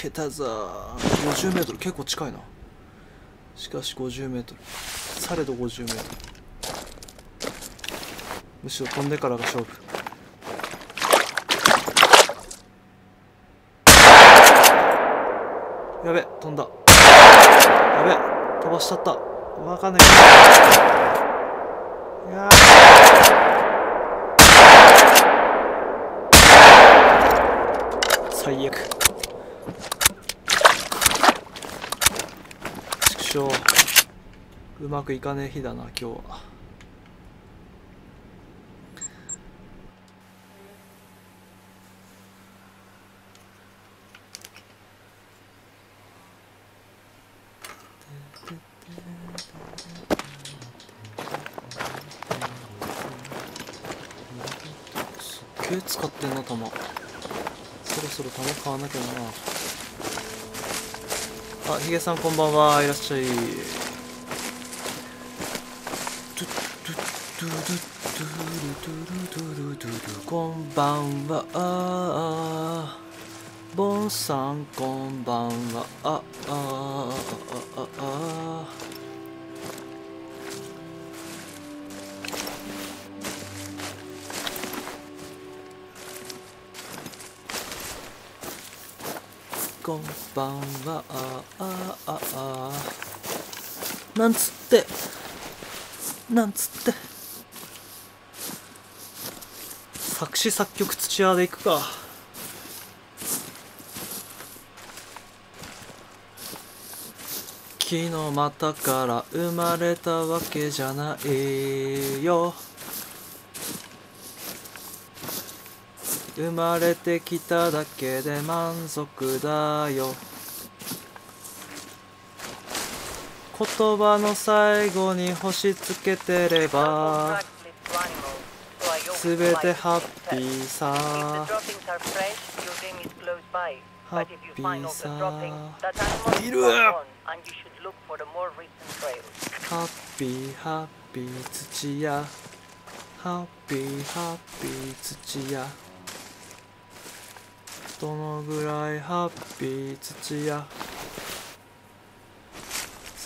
けたぞ。50m 結構近いな。しかし 50m されど 50m むしろ飛んでからが勝負。やべ飛んだ。やべ飛ばしちゃった。わかんない。いや最悪。畜生うまくいかねえ日だな今日は。すっげえ使ってんな弾。そろそろ弾買わなきゃな。あヒゲさんこんばんは。いらっしゃい。ドゥッドゥッドゥルドゥルドゥルドゥドゥこんばんは。ボンさんこんばんは。ああああああこんばんは。ああなんつって。なんつって。作詞作曲土屋でいくか。木の股から生まれたわけじゃないよ。生まれてきただけで満足だよ。言葉の最後に星つけてればすべてハッピーさ。ハッピーさ。いるハッピーハッピー土屋。ハッピーハッピー土屋。どのぐらいハッピー土屋？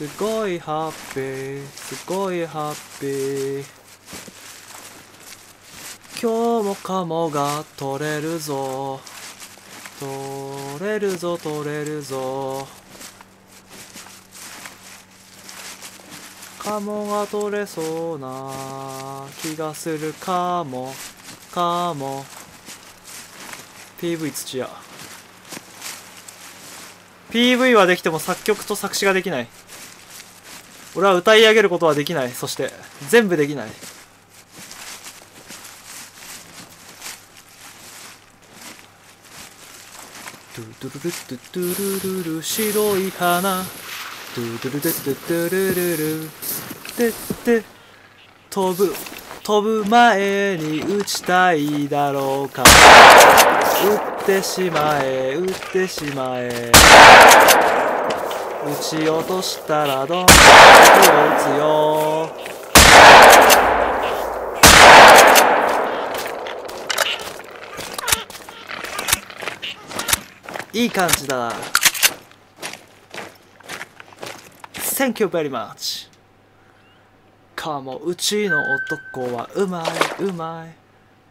すごいハッピー。すごいハッピー。今日もカモが取れるぞ。取れるぞ取れるぞ。カモが取れそうな気がする。かもかも PV 土屋。PV はできても作曲と作詞ができない。俺は歌い上げることはできない。そして全部できない。ドゥドゥルルドゥドゥルルル白い花。ドゥドゥルドゥドゥルルル。でで飛ぶ飛ぶ前に打ちたいだろうか。打ってしまえ打ってしまえ。撃ち落としたらどんどん打つよ。いい感じだ Thank you very much かもうちの男はうまいうまい。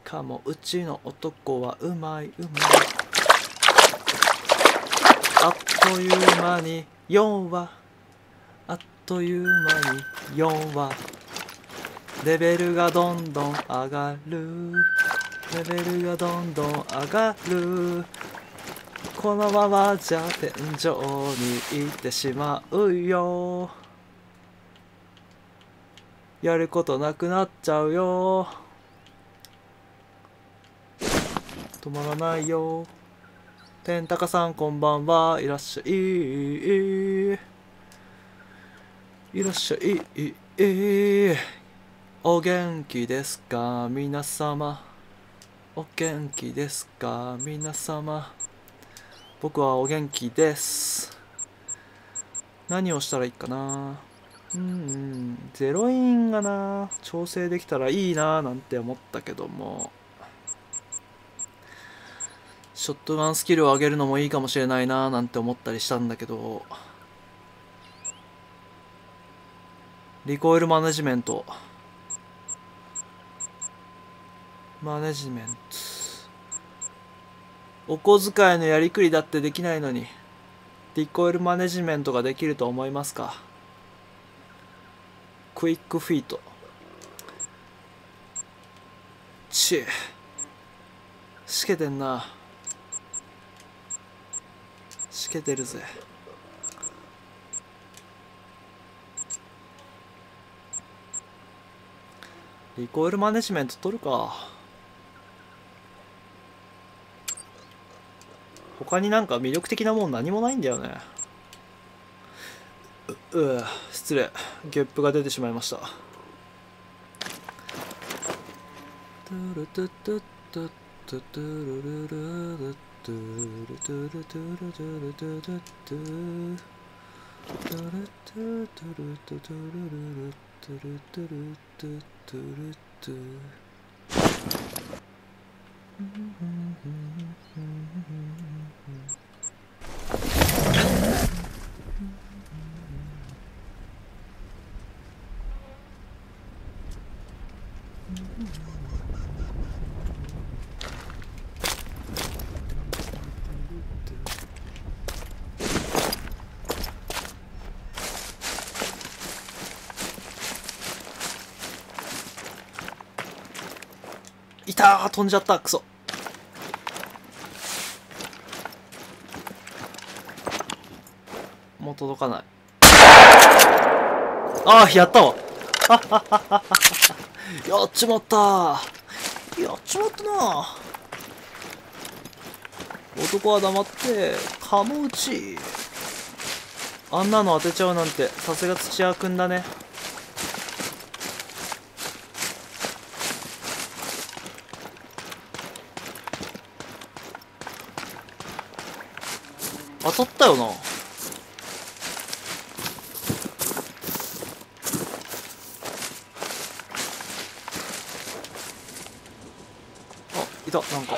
かもうちの男はうまいうまい。あっという間に4話あっという間に4話レベルがどんどん上がる。レベルがどんどん上がる。このままじゃ天井に行ってしまうよ。やることなくなっちゃうよ。止まらないよ。天高さんこんばんは。いらっしゃい。いらっしゃい。お元気ですか？皆様。お元気ですか？皆様。僕はお元気です。何をしたらいいかな？うん。ゼロインがな。調整できたらいいななんて思ったけども。ショットガンスキルを上げるのもいいかもしれないなーなんて思ったりしたんだけどリコイルマネジメント。マネジメント。お小遣いのやりくりだってできないのにリコイルマネジメントができると思いますか？クイックフィート。ちえしけてんな。しけてるぜ。リコイルマネジメント取るか。他になんか魅力的なもん何もないんだよね。うう失礼。ゲップが出てしまいました。トゥルトゥトゥトゥトゥトゥルルルル。トたー飛んじゃったクソ。もう届かない。ああやったわ。やっちまった。やっちまったな。男は黙って鴨打ち。あんなの当てちゃうなんてさすが土屋くんだね当たったよな。あいたなんか。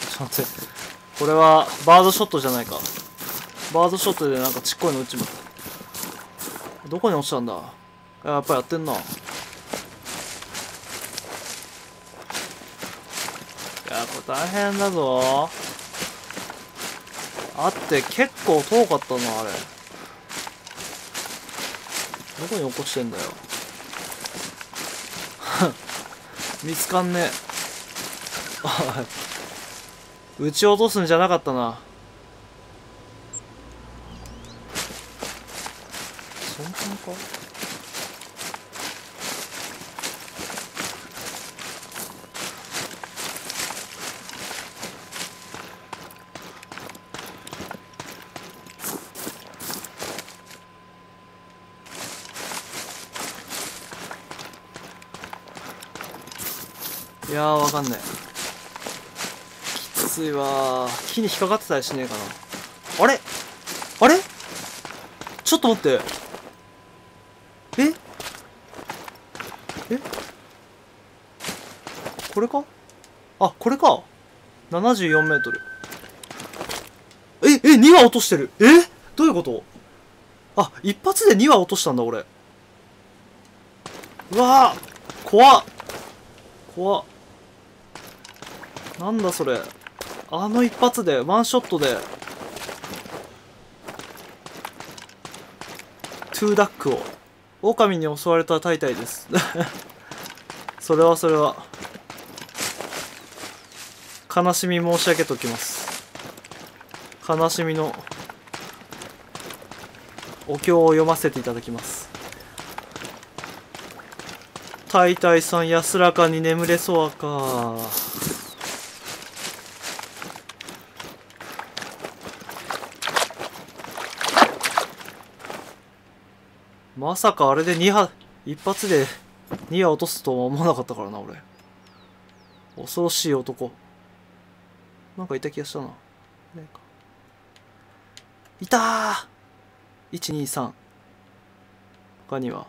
ちょっと待って。これはバードショットじゃないか。バードショットでなんかちっこいの撃ちまった。どこに落ちたんだ？やっぱやってんな。やこれ大変だぞ。あって結構遠かったなあれ。どこに起こしてんだよ。見つかんねえ。撃ち落とすんじゃなかったなそんなかいやーわかんねえきついわーに引っかかってたりしねえかな。あれ？あれ？ちょっと待って。え？え？これか？あこれか。74メートル。ええ2羽落としてる。え？どういうこと？あ一発で2羽落としたんだ俺。うわー。怖っ。怖っ。なんだそれ。あの一発でワンショットで。トゥーダックを。狼に襲われたタイタイです。それはそれは。悲しみ申し上げときます。悲しみの。お経を読ませていただきます。タイタイさん安らかに眠れそうか。まさかあれで2羽一発で2羽落とすとは思わなかったからな俺。恐ろしい男。なんかいた気がしたな。いたー！123他には。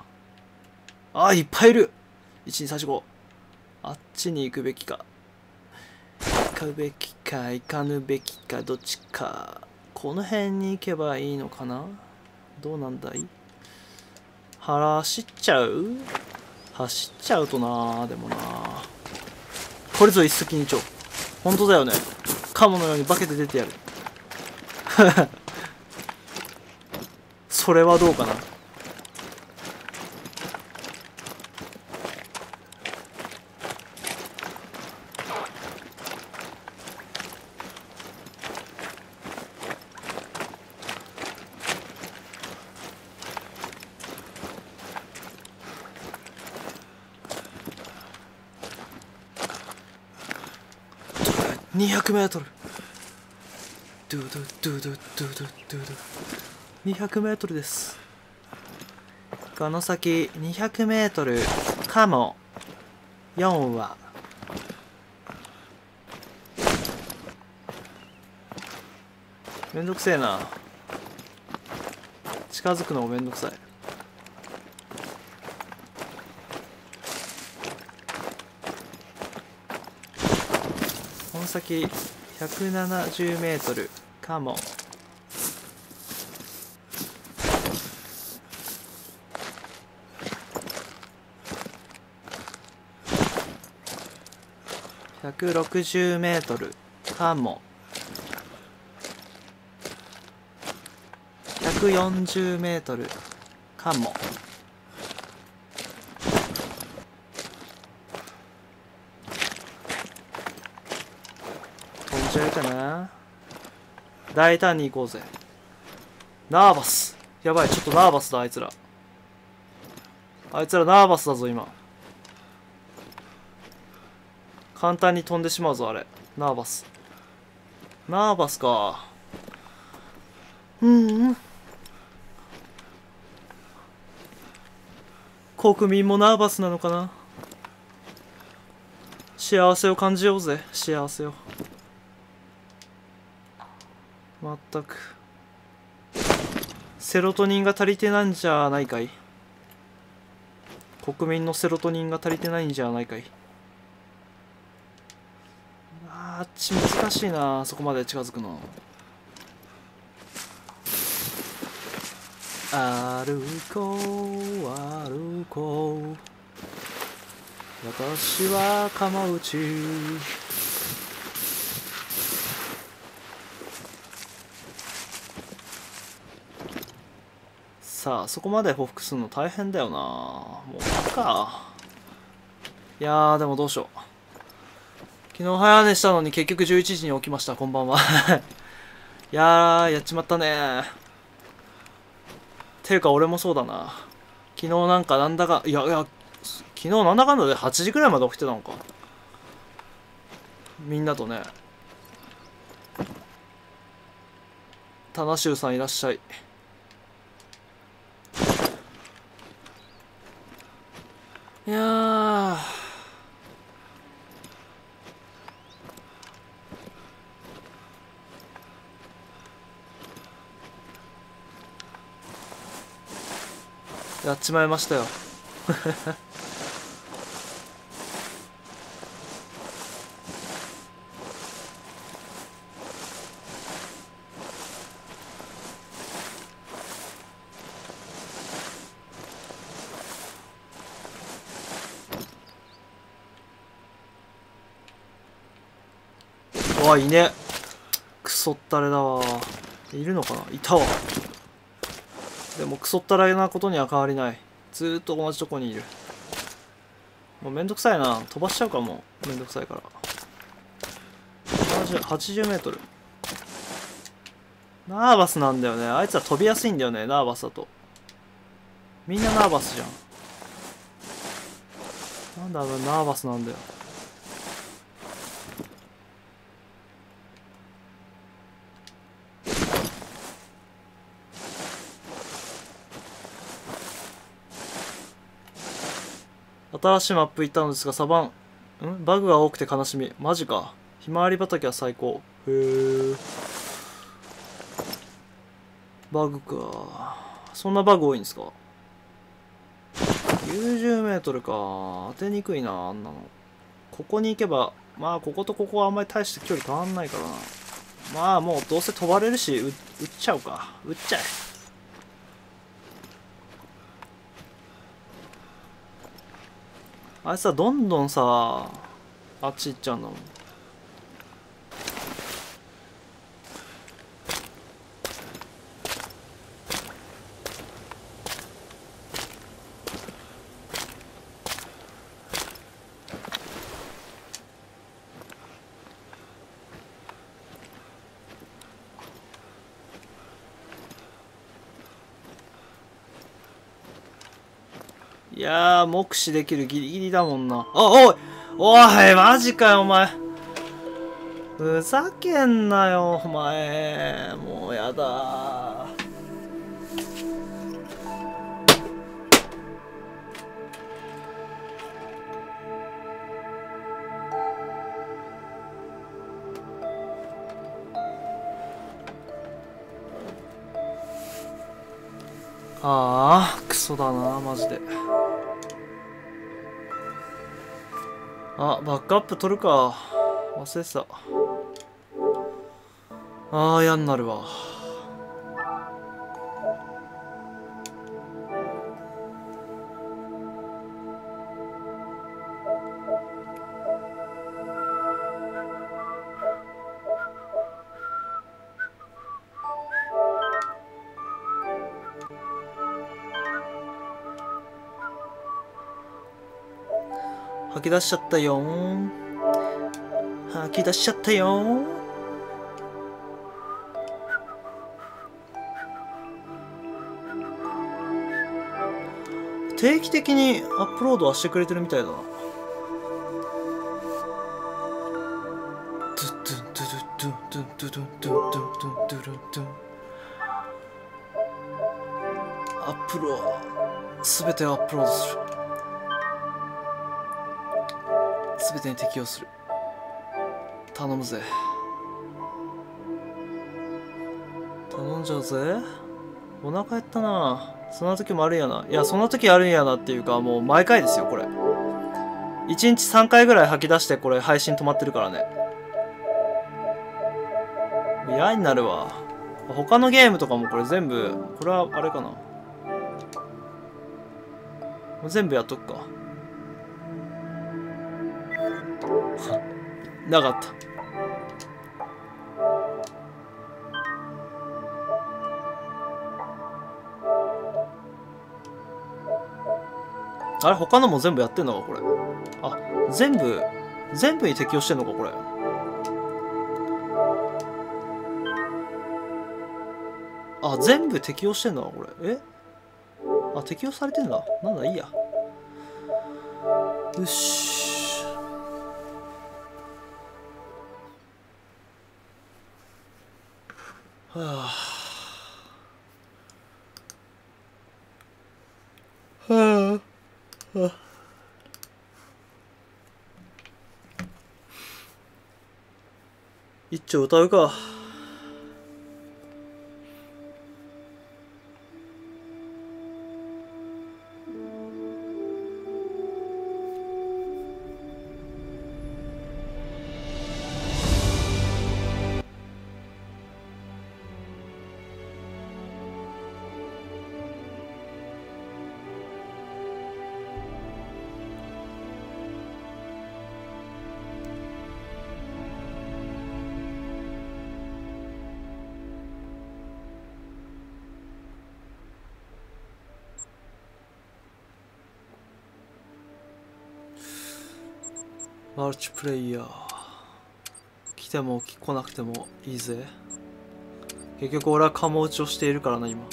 あいっぱいいる。12345あっちに行くべきか。行くべきか行かぬべきかどっちか。この辺に行けばいいのかな？どうなんだい？走っちゃう？走っちゃうとなでもな。これぞ一石二鳥。本当だよね。カモのように化けて出てやる。それはどうかな？200m です。この先 200m かも4はめんどくせえな。近づくのもめんどくさい。この先 170m かも160メートルかも。140メートルかも。飛んじゃうかな。大胆に行こうぜ。ナーバス。やばいちょっとナーバスだあいつら。あいつらナーバスだぞ今。簡単に飛んでしまうぞあれ。ナーバス。ナーバスか。うんうん。国民もナーバスなのかな？幸せを感じようぜ幸せを。まったく。セロトニンが足りてないんじゃないかい。国民のセロトニンが足りてないんじゃないかい。あっち難しいなそこまで近づくの。歩こう歩こう。私は釜打ちさあそこまで報復するの大変だよな。もういいか。いやでもどうしよう。昨日早寝したのに結局11時に起きました。こんばんは。いやーやっちまったね。ていうか俺もそうだな。昨日なんかなんだかいやいや昨日なんだかんだで8時くらいまで起きてたのか。みんなとね。タナシュウさんいらっしゃい。いやー。やっちまいましたよ。うわいね。クソったれだわ。いるのかな？いたわ。でもクソったれなことには変わりない。ずーっと同じとこにいる。もうめんどくさいな。飛ばしちゃうかも。めんどくさいから。80メートル。ナーバスなんだよね。あいつは飛びやすいんだよね。ナーバスだと。みんなナーバスじゃん。なんであのナーバスなんだよ。新しいマップ行ったのですがサバンん？バグが多くて悲しみマジかひまわり畑は最高へえバグかそんなバグ多いんですか ?90m か。当てにくいな、あんなの。ここに行けば、まあ、こことここはあんまり大して距離変わんないからな。まあ、もうどうせ飛ばれるし、撃っちゃうか。撃っちゃえ。あいつはどんどんさ、あっち行っちゃうんだもん。いやー、目視できるギリギリだもんな。あ、おいおい、マジかよ、お前。ふざけんなよ、お前。もうやだああ、ソだな、マジで。あ、バックアップ取るか。忘れてた。ああ、嫌になるわ。出しちゃったよ。吐き出しちゃったよ。定期的にアップロードはしてくれてるみたいだ。なアップロード全てアップロードする。てに適用する。頼むぜ。頼んじゃうぜ。お腹減ったな。そんな時もあるんやな。いやそんな時あるんやなっていうかもう毎回ですよこれ。1日3回ぐらい吐き出してこれ配信止まってるからね。嫌になるわ。他のゲームとかもこれ全部これはあれかな。全部やっとくか。なかった。あれ他のも全部やってんのかこれ？あ全部全部に適用してんのかこれ。あ全部適用してんのかこれ。え？あ適用されてんだ。なんだいいや。よし。はあ。はあ。はあ一丁歌うか。マルチプレイヤー来ても来なくてもいいぜ。結局俺は鴨打ちをしているからな今。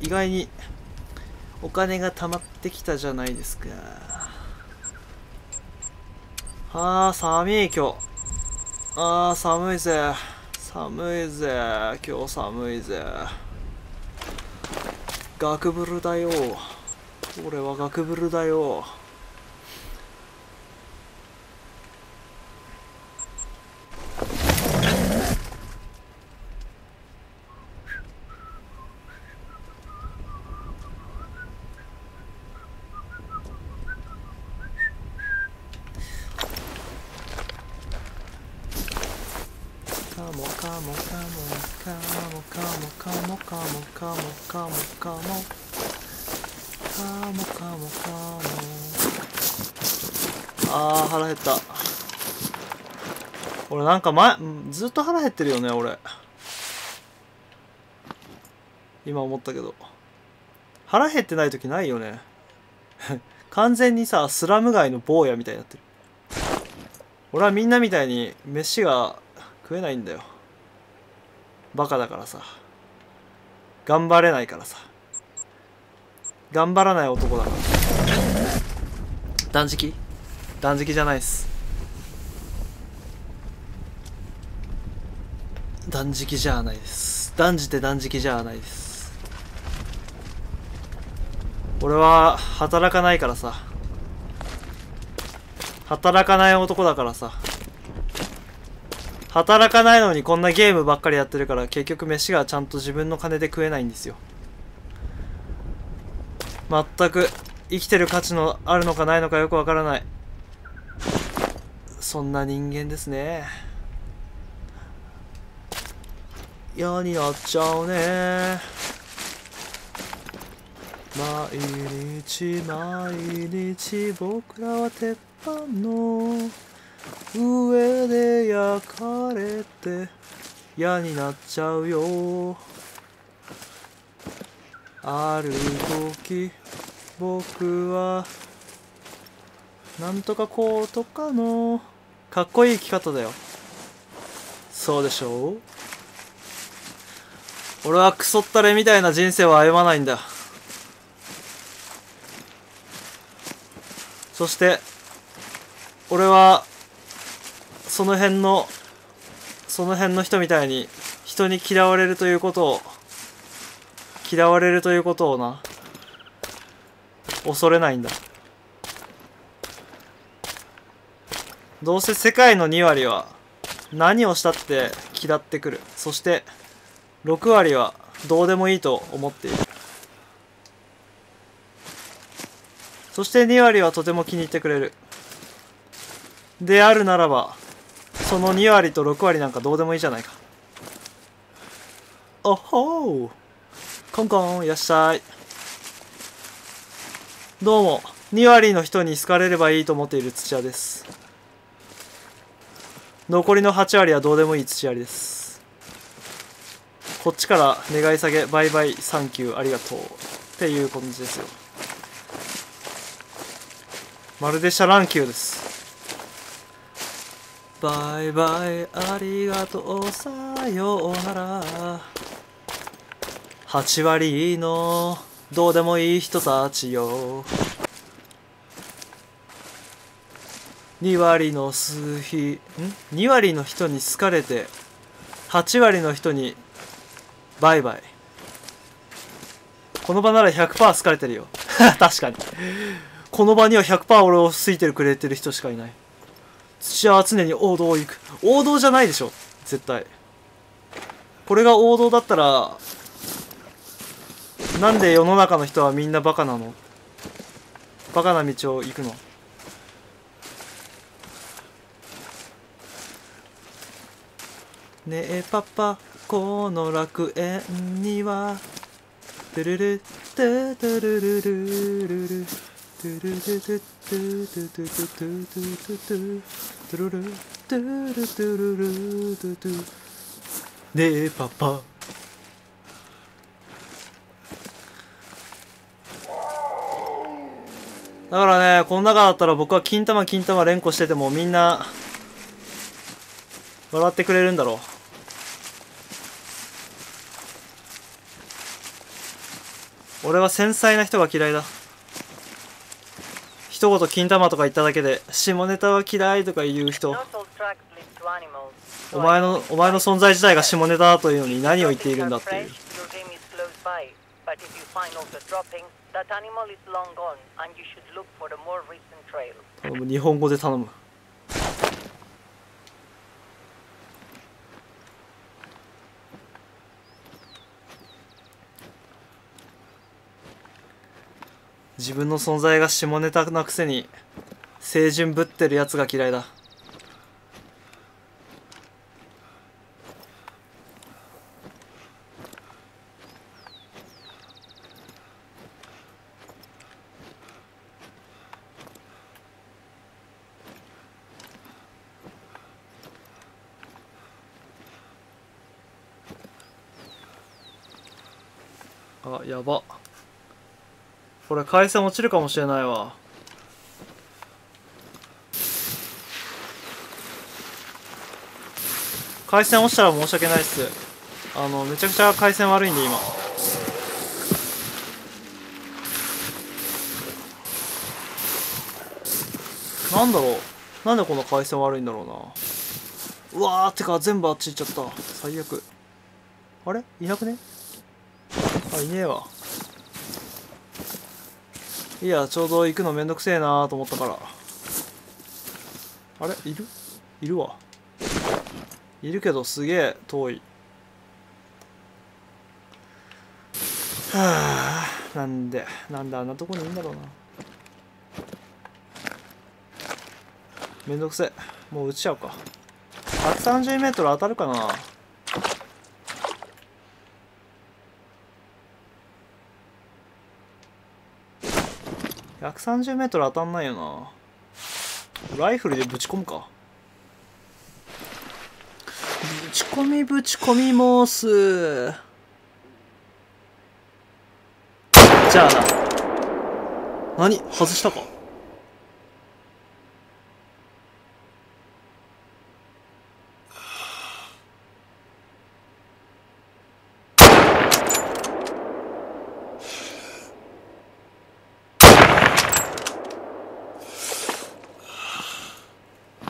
意外にお金が貯まってきたじゃないですか。はあ寒い今日。あー寒いぜ。寒いぜ。今日寒いぜ。ガクブルだよ。俺はガクブルだよ。なんか前ずっと腹減ってるよね俺。今思ったけど。腹減ってない時ないよね。完全にさスラム街の坊やみたいになってる。俺はみんなみたいに飯が食えないんだよ。バカだからさ。頑張れないからさ。頑張らない男だから。断食？断食じゃないっす。断食じゃないです。断じて断食じゃないです。俺は働かないからさ。働かない男だからさ。働かないのにこんなゲームばっかりやってるから結局飯がちゃんと自分の金で食えないんですよ。全く生きてる価値のあるのかないのかよくわからない。そんな人間ですね。嫌になっちゃうね。毎日毎日僕らは鉄板の上で焼かれて嫌になっちゃうよ。ある時僕はなんとかこうとかのかっこいい生き方だよ。そうでしょう？俺はクソったれみたいな人生を歩まないんだ。そして俺はその辺のその辺の人みたいに人に嫌われるということを嫌われるということをな恐れないんだ。どうせ世界の2割は何をしたって嫌ってくる。そして6割はどうでもいいと思っている。そして2割はとても気に入ってくれる。であるならばその2割と6割なんかどうでもいいじゃないか。おほうコンコンいらっしゃい。どうも。2割の人に好かれればいいと思っている土屋です。残りの8割はどうでもいい土屋です。こっちから願い下げバイバイサンキューありがとう。っていう感じですよ。まるでシャ乱Q です。バイバイありがとうさようなら。8割のどうでもいい人たちよ。2割の数比ん？2割の人に好かれて8割の人にバイバイ。この場なら100%好かれてるよ。確かに。この場には100%俺を好いてるくれてる人しかいない。土屋は常に王道を行く。王道じゃないでしょ。絶対。これが王道だったらなんで世の中の人はみんなバカなの？バカな道を行くの？ねえパパ。この楽園にはトゥルルトゥトゥルルルルルトゥルルトゥトゥトゥトゥトゥトゥトゥトゥトゥトゥトゥルルトゥルトゥルルトゥトゥねえパパだからねこの中だったら僕は金玉金玉連呼しててもみんな笑ってくれるんだろう俺は繊細な人が嫌いだ。一言金玉とか言っただけで下ネタは嫌いとか言う人.お前のお前の存在自体が下ネタだというのに何を言っているんだっていう。Your game is close by, but 自分の存在が下ネタなくせに清純ぶってるやつが嫌いだ。あやば。これ回線落ちるかもしれないわ。回線落ちたら申し訳ないっす。あのめちゃくちゃ回線悪いんで今。なんだろう。なんでこんな回線悪いんだろうな。うわーってか全部あっち行っちゃった。最悪。あれ？いなくね？あいねえわ。いやちょうど行くのめんどくせえなーと思ったから。あれ？いる？いるわ。いるけどすげえ遠い。はあなんでなんであんなとこにいるんだろうな。めんどくせえ。もう撃っちゃうか。130m 当たるかな。130m 当たんないよな。ライフルでぶち込むか。ぶち込みぶち込みモース。じゃあな。何？外したか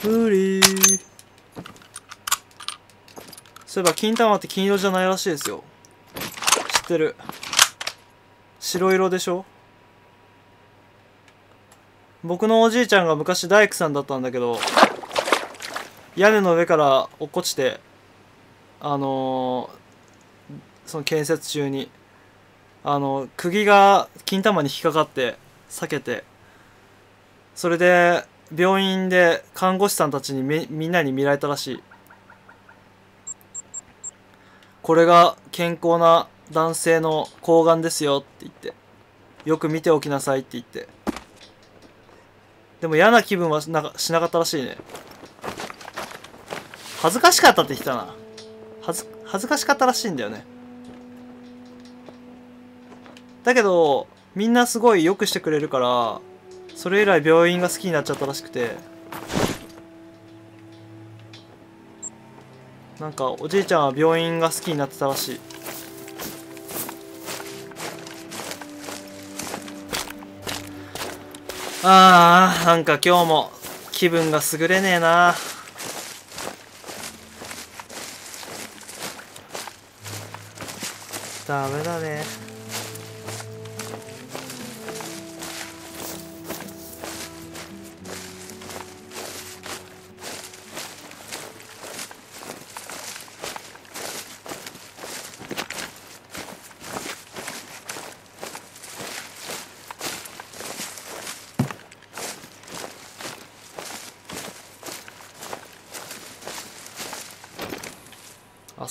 無理そういえば金玉って金色じゃないらしいですよ。知ってる。白色でしょ？僕のおじいちゃんが昔大工さんだったんだけど屋根の上から落っこちてあのーその建設中にあの釘が金玉に引っかかって避けてそれで病院で看護師さんたちにみんなに見られたらしい。これが健康な男性の睾丸ですよって言ってよく見ておきなさいって言って。でも嫌な気分はしなかったらしいね。恥ずかしかったって言ったな。恥ず恥ずかしかったらしいんだよね。だけどみんなすごいよくしてくれるからそれ以来病院が好きになっちゃったらしくて。なんかおじいちゃんは病院が好きになってたらしい。あーなんか今日も気分が優れねえな。ダメだね。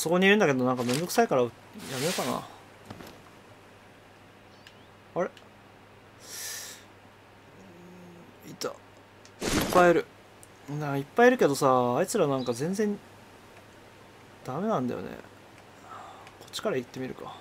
そこにいるんだけどなんかめんどくさいからやめようかな。あれ？いた。いっぱいいる。ないっぱいいるけどさあいつらなんか全然ダメなんだよね。こっちから行ってみるか。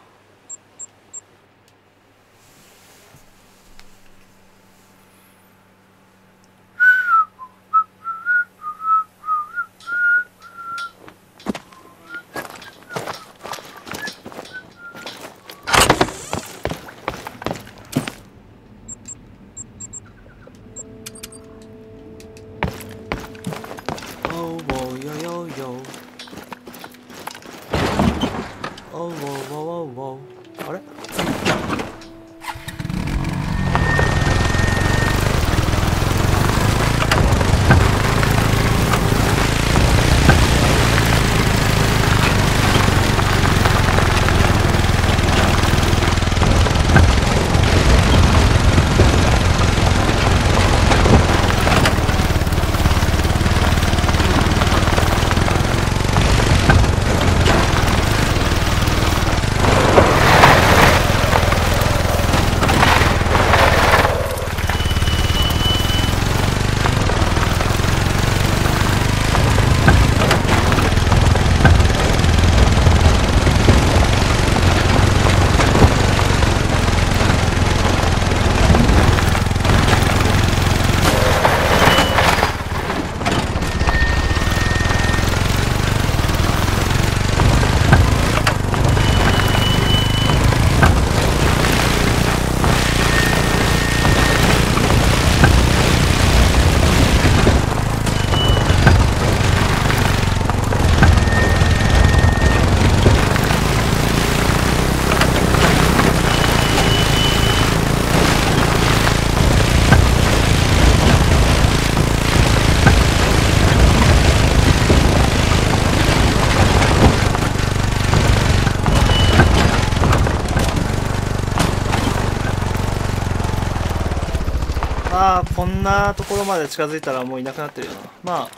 んなところまで近づいたらもういなくなってるよな。まあ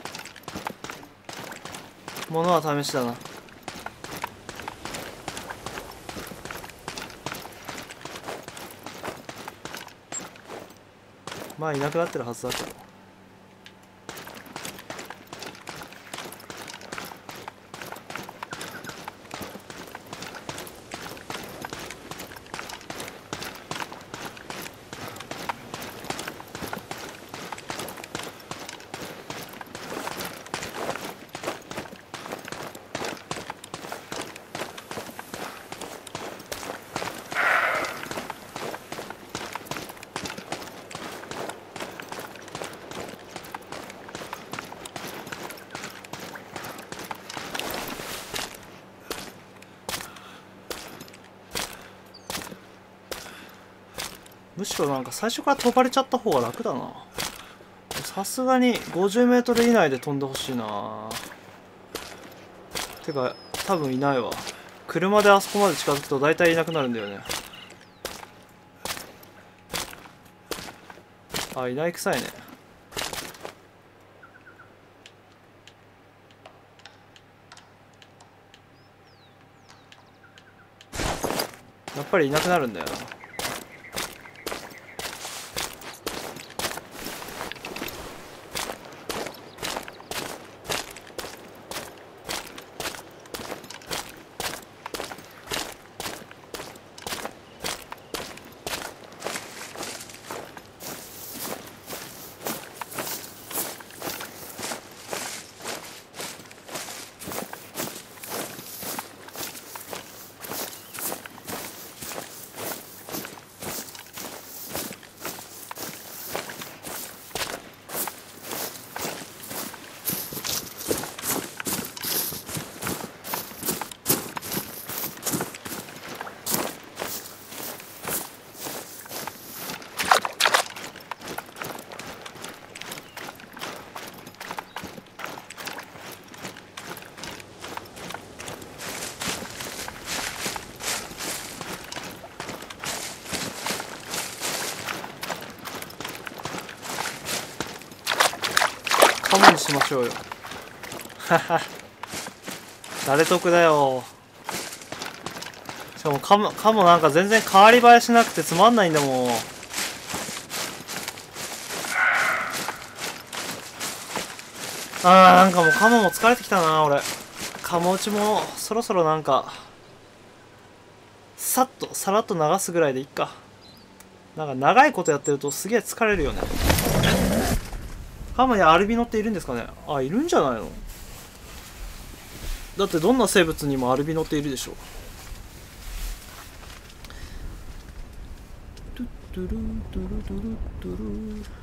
ものは試しだな。まあいなくなってるはずだけど。むしろなんか最初から飛ばれちゃった方が楽だな。さすがに 50m 以内で飛んでほしいな。てか多分いないわ。車であそこまで近づくと大体いなくなるんだよね。あいない臭いね。やっぱりいなくなるんだよなカモにしましょうよはは誰得だよしかもカモカモなんか全然変わり映えしなくてつまんないんだもん。あーなんかもうカモも疲れてきたな俺。カモ打ちもそろそろなんかさっとさらっと流すぐらいでいっか。なんか長いことやってるとすげえ疲れるよね。カモにアルビノっているんですかね？あいるんじゃないの？だってどんな生物にもアルビノっているでしょトドゥルドゥルドゥル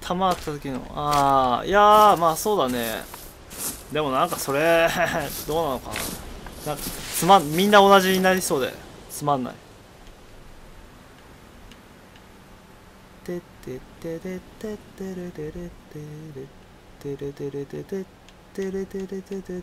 弾あった時のああいやまあそうだね。でもなんかそれ どうなのかな。なんかつまんみんな同じになりそうで。つまんない。ててててててれてれてれてれてれてれてれてれてれてれ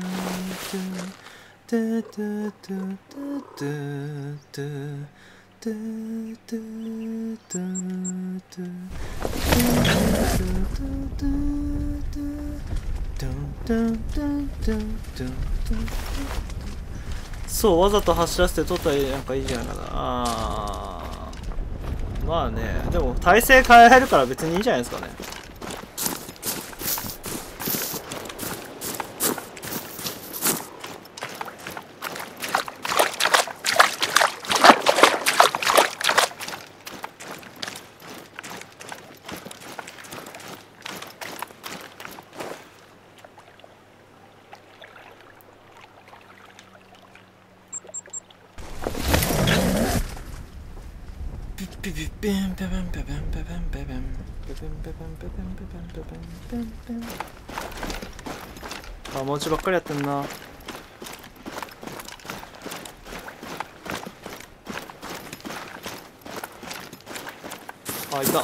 そうわざと走らせて取ったらなんかいいじゃないかな。あまあねでも体勢変えられるから別にいいじゃないですかね。文字ばっかりやってんな。あいた。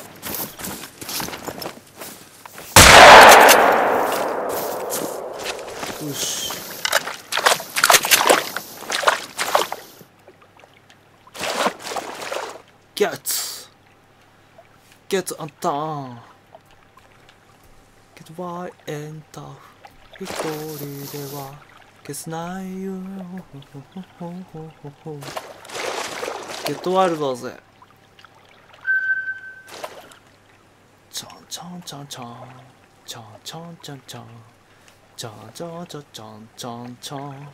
よし。ゲッツゲッツあったGet wild and tough 一人では消せないよ。Get wild だぜ。ちゃんちゃんちゃんちゃんちゃんちゃんちゃんちゃんちゃんちゃんちゃんちゃんちゃんちゃん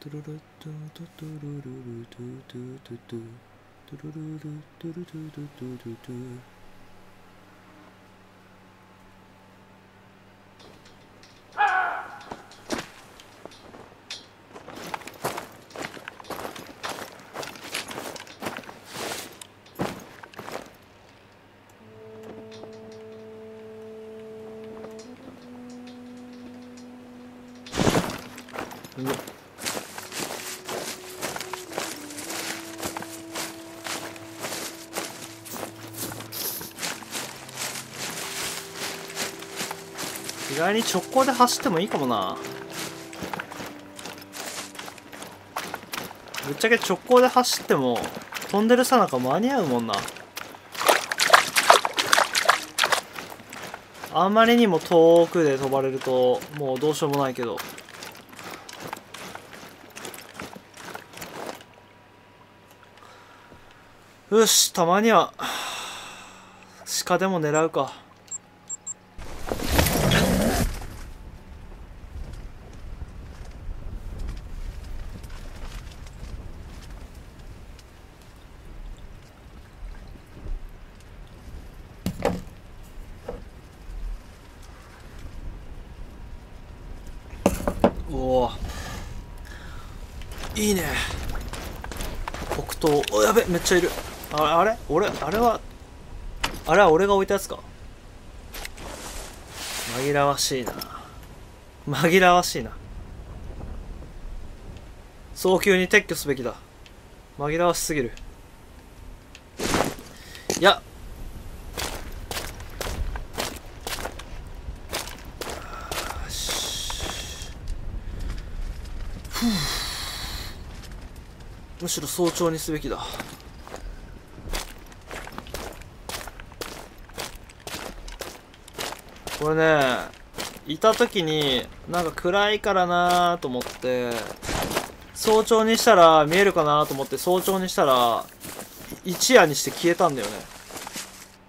トゥルルトゥトゥトゥルルルトゥトゥトゥトゥトゥルルルトゥルトゥトゥトゥトゥ Ah! 外に直行で走ってもいいかもな。ぶっちゃけ直行で走っても飛んでるさなか間に合うもんな。あまりにも遠くで飛ばれるともうどうしようもないけど。よしたまには鹿でも狙うかおおいいね北東おやべめっちゃいる。ああれ？俺あれはあれは俺が置いたやつか。紛らわしいな。紛らわしいな。早急に撤去すべきだ。紛らわしすぎる。いや。むしろ早朝にすべきだ。これねいた時になんか暗いからなと思って早朝にしたら見えるかなと思って早朝にしたら一夜にして消えたんだよね。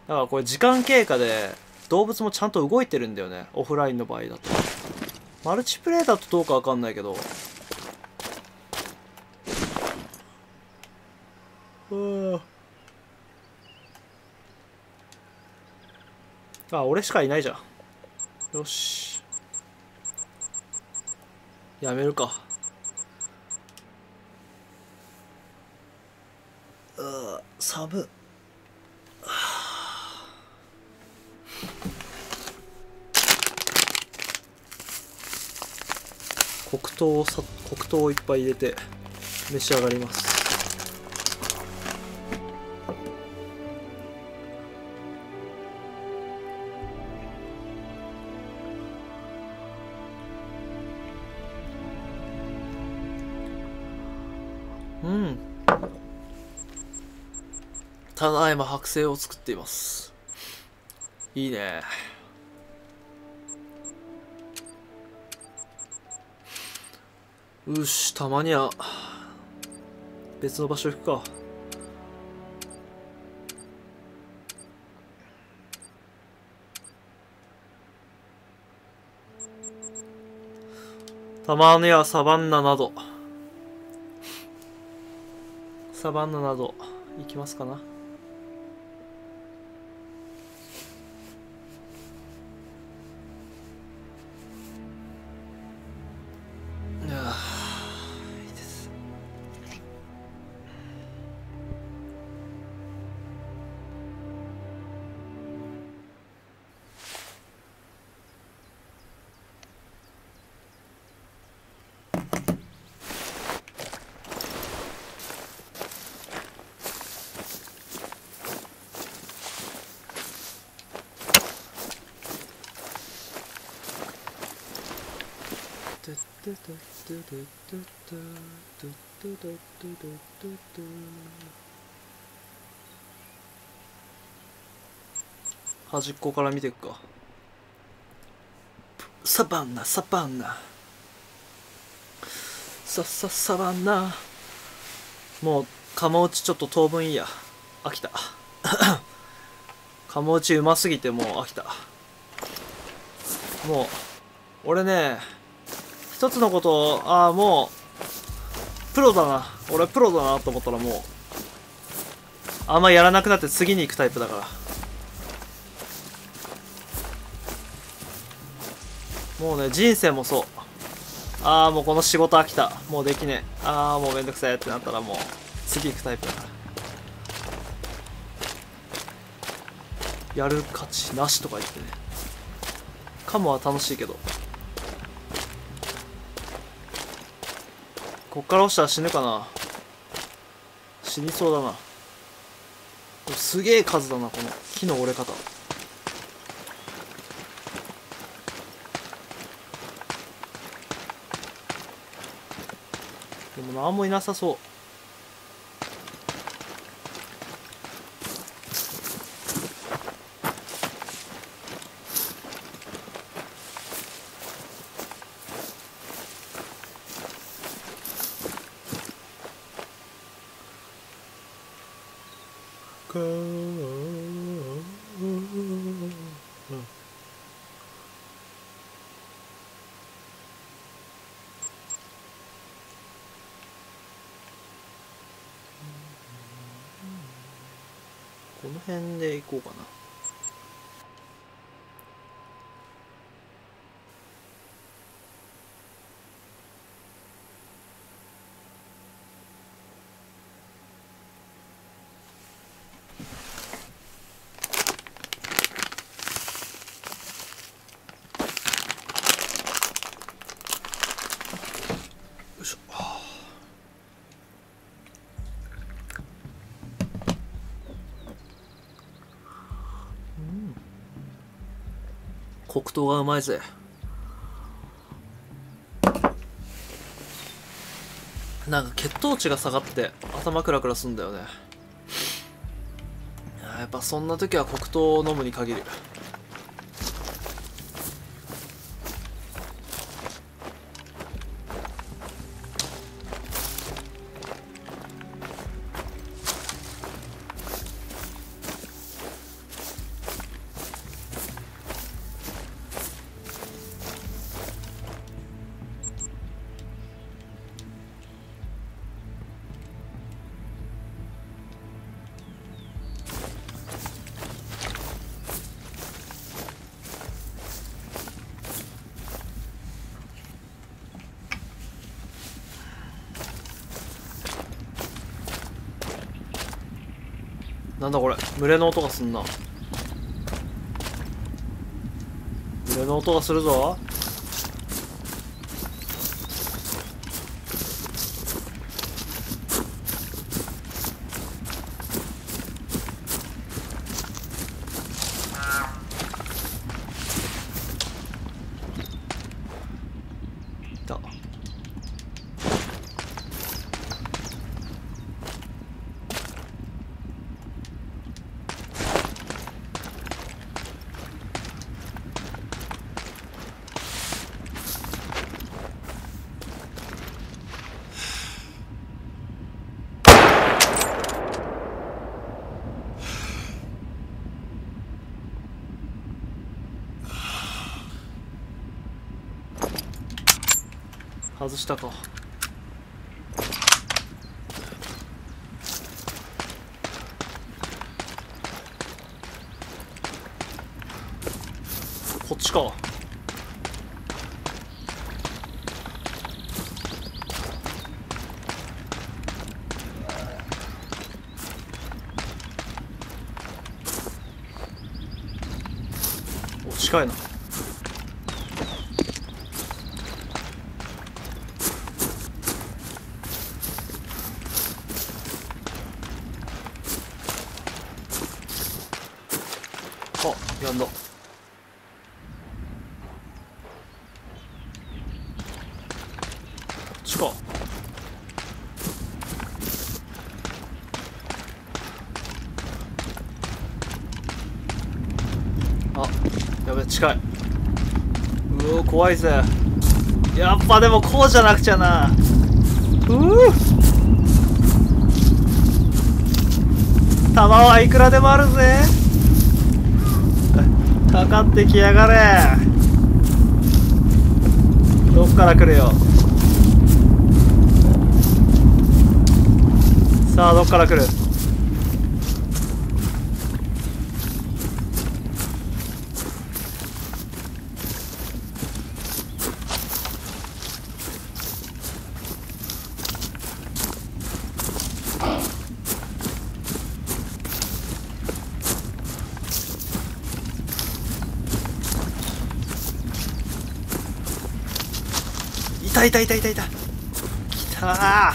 だからこれ時間経過で動物もちゃんと動いてるんだよねオフラインの場合だと。マルチプレイだとどうかわかんないけど。うんあ俺しかいないじゃん。よし。やめるか。うー寒っ黒糖をさ黒糖をいっぱい入れて召し上がります。ただいま剥製を作っています。いいね。よしたまには別の場所行くか。たまにはサバンナなど。サバンナなど行きますかな。端っこから見ていくか。サバンナサバンナ。ささサバンナ。もう釜落ちちょっと当分いいや。飽きた。釜落ちうますぎてもう飽きた。もう俺ね一つのことああもうプロだな。俺プロだなと思ったらもうあんまやらなくなって次に行くタイプだから。もうね人生もそう。ああもうこの仕事飽きた。もうできねえ。ああもうめんどくさいってなったらもう次行くタイプだから。やる価値なしとか言ってね。カモは楽しいけど。こっから落ちたら死ぬかな。死にそうだな。すげえ数だなこの木の折れ方。でも何もいなさそうかこの辺で行こうかな。黒糖がうまいぜ。なんか血糖値が下がって頭クラクラすんだよね。やっぱそんな時は黒糖を飲むに限る群れの音がすんな。群れの音がするぞいた外したかこっちかお近いなあやんだこっちかあやべ近やっぱでもこうじゃなくちゃな。うう弾はいくらでもあるぜ。かかってきやがれ。どっから来るよ。さあどっから来るいいたいたいたいた。来た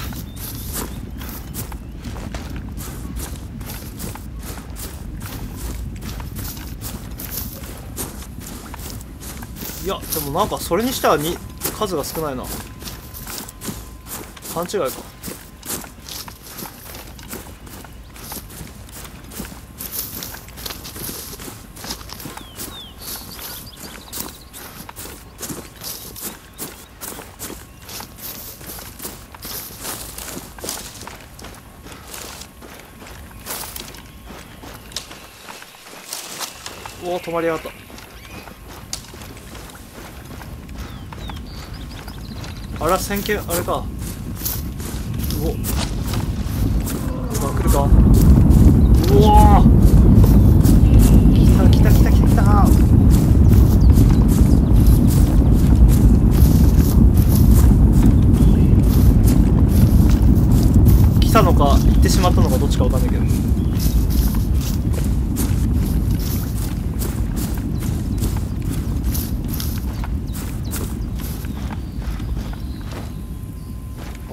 いやでもなんかそれにしてはに数が少ないな。勘違いか。まりやがったあら先見あれか。うお。今来るか。うお来た来た来た来た来た。来たのか行ってしまったのかどっちかわかんないけど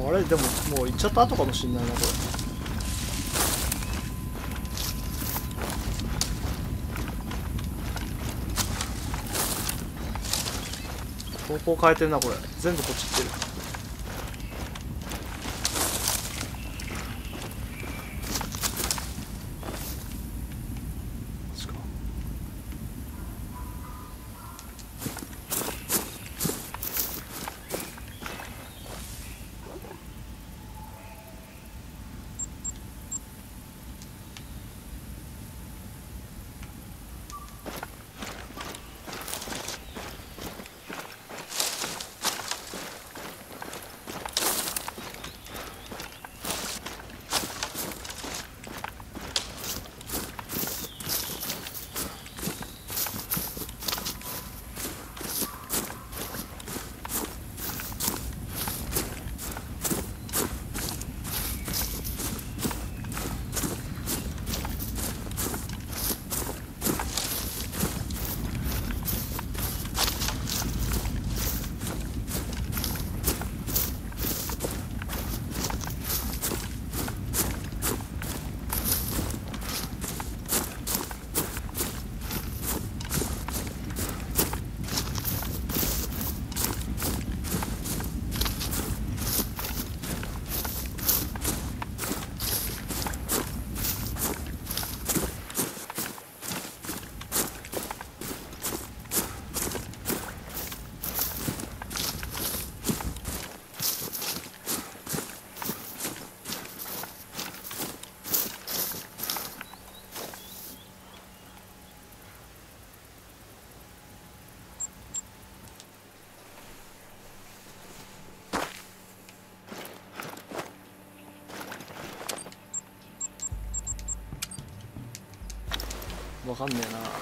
あれでももう行っちゃった後かもしんないなこれ。方向変えてんなこれ。全部こっち行ってる。かんねえな。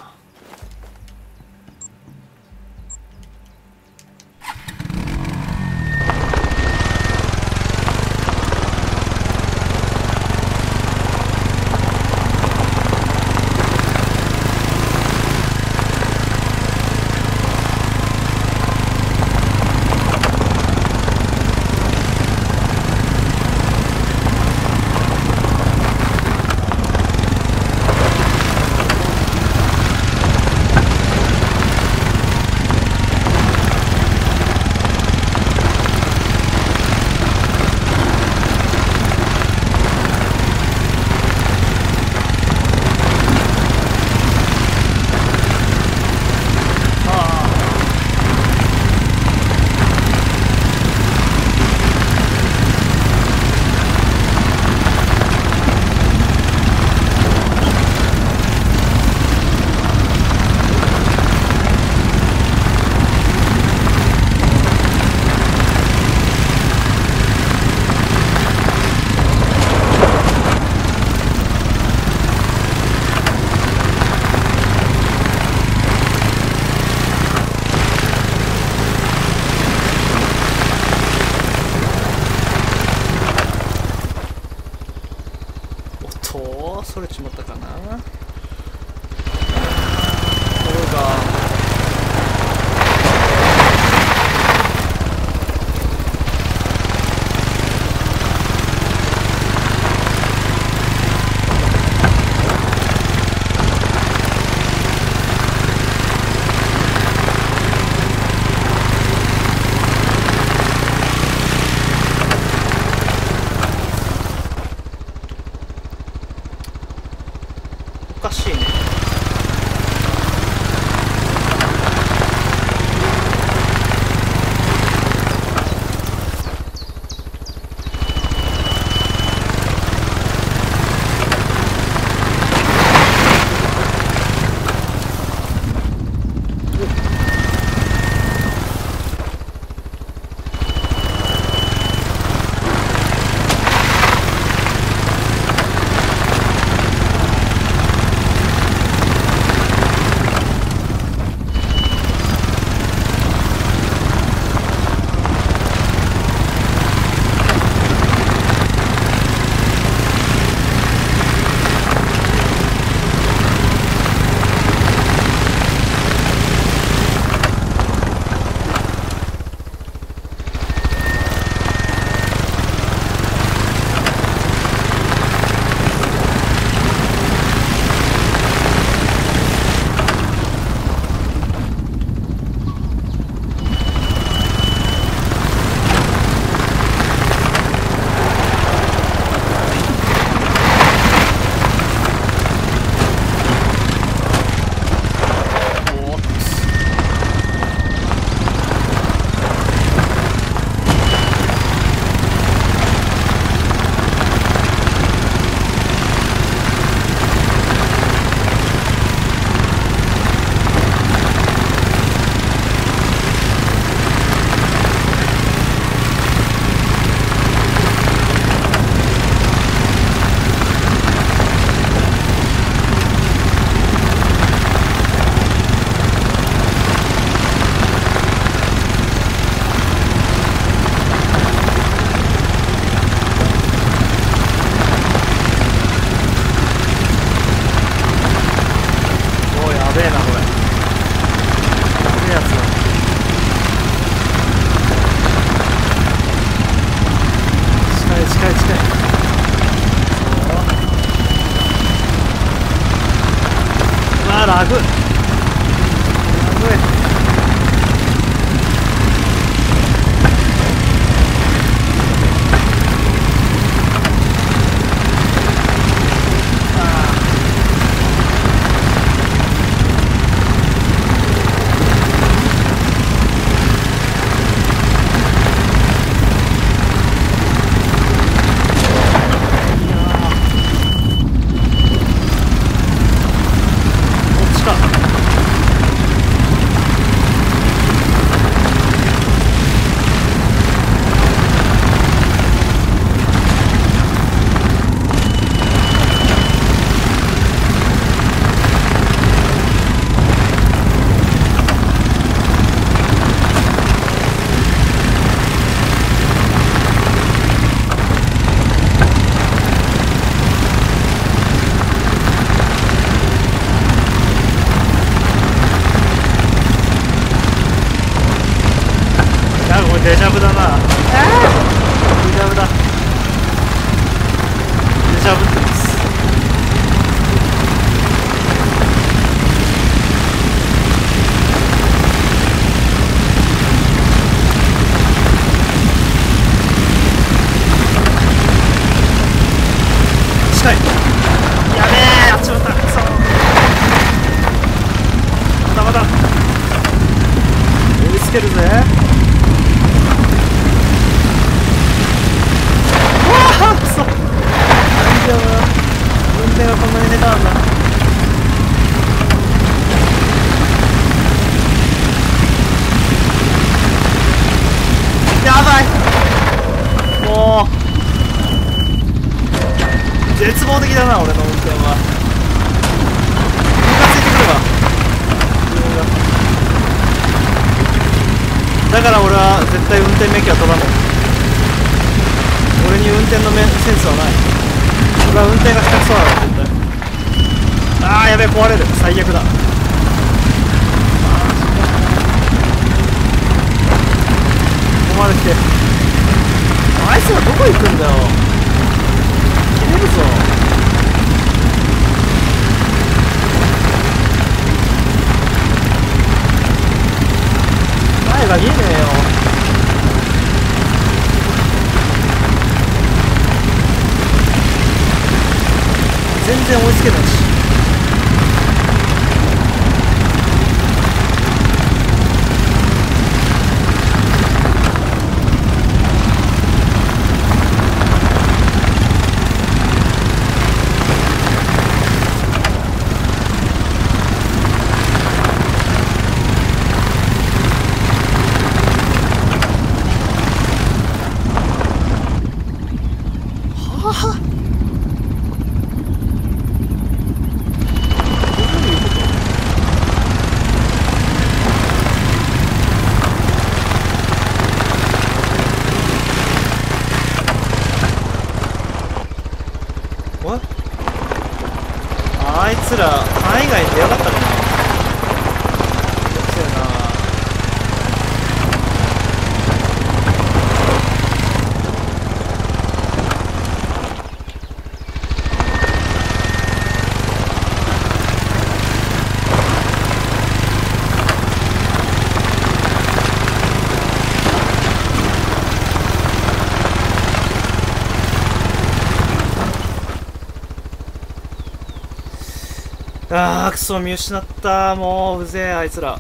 ソ見失ったもううぜえあいつら。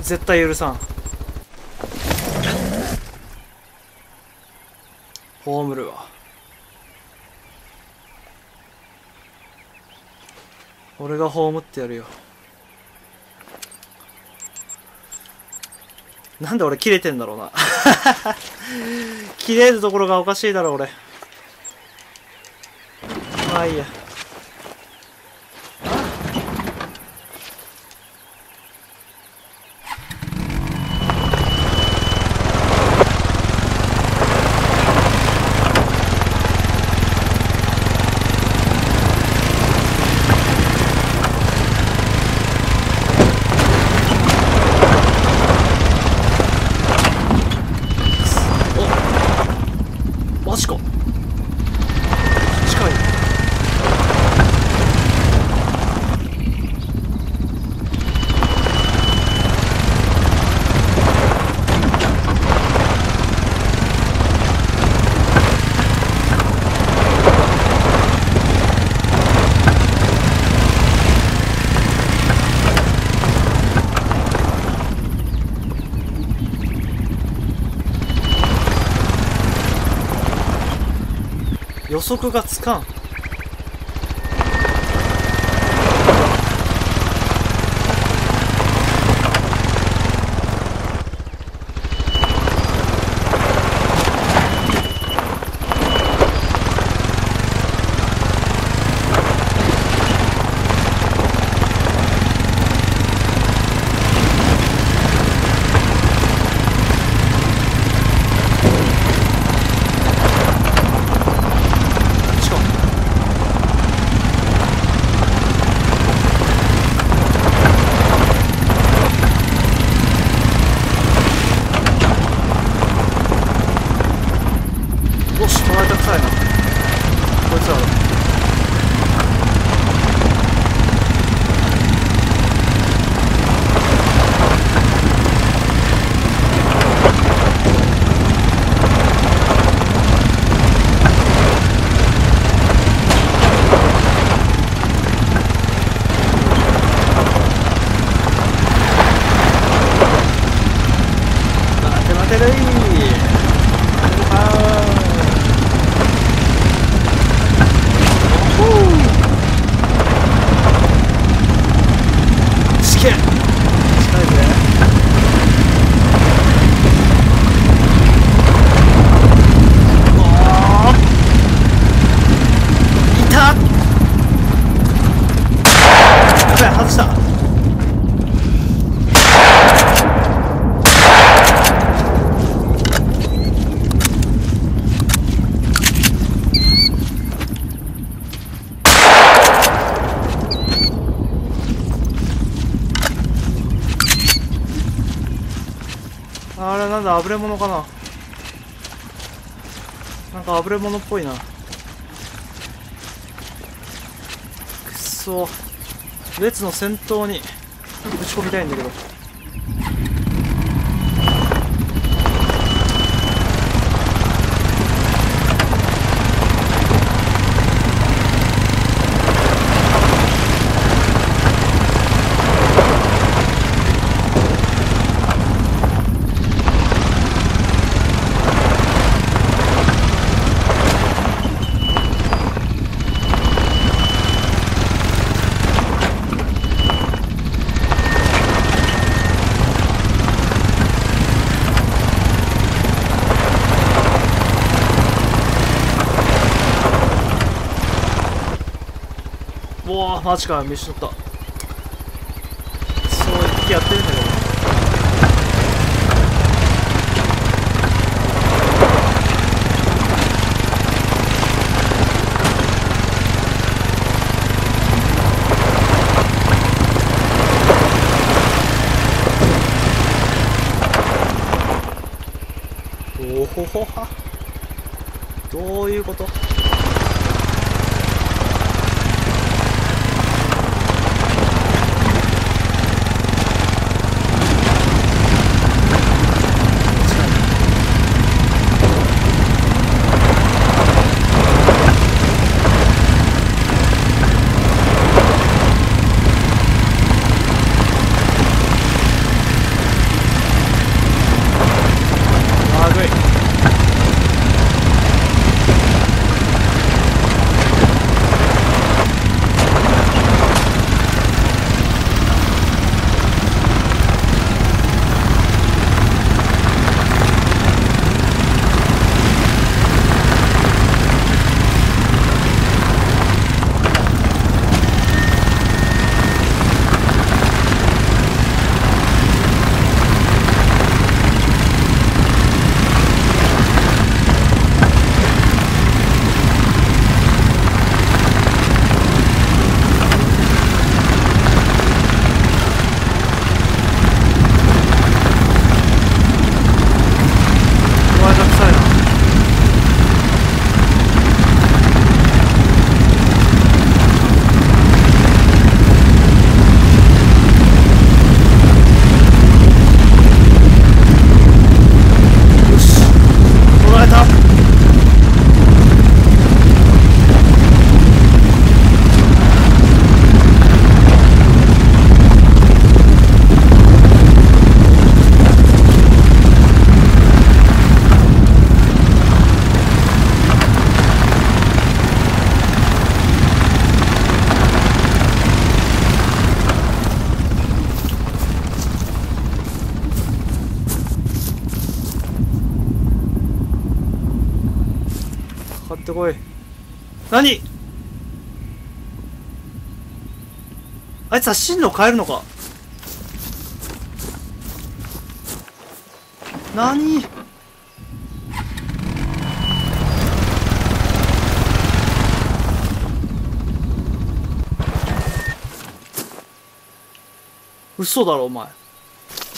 絶対許さん。葬るわ俺が葬ってやるよ。なんで俺切れてんだろうな。切れるところがおかしいだろ俺。まあいいや。測がつかん。ぶれ物かな。なんかあぶれ物っぽいな。くっそ。列の先頭にぶち込みたいんだけど。マジか見失った。そう言ってやってるんだけど。おほほは。どういうこと？あ進路変えるのか。何？嘘だろお前。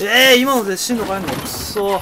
ええー、今ので進路変えんのくそ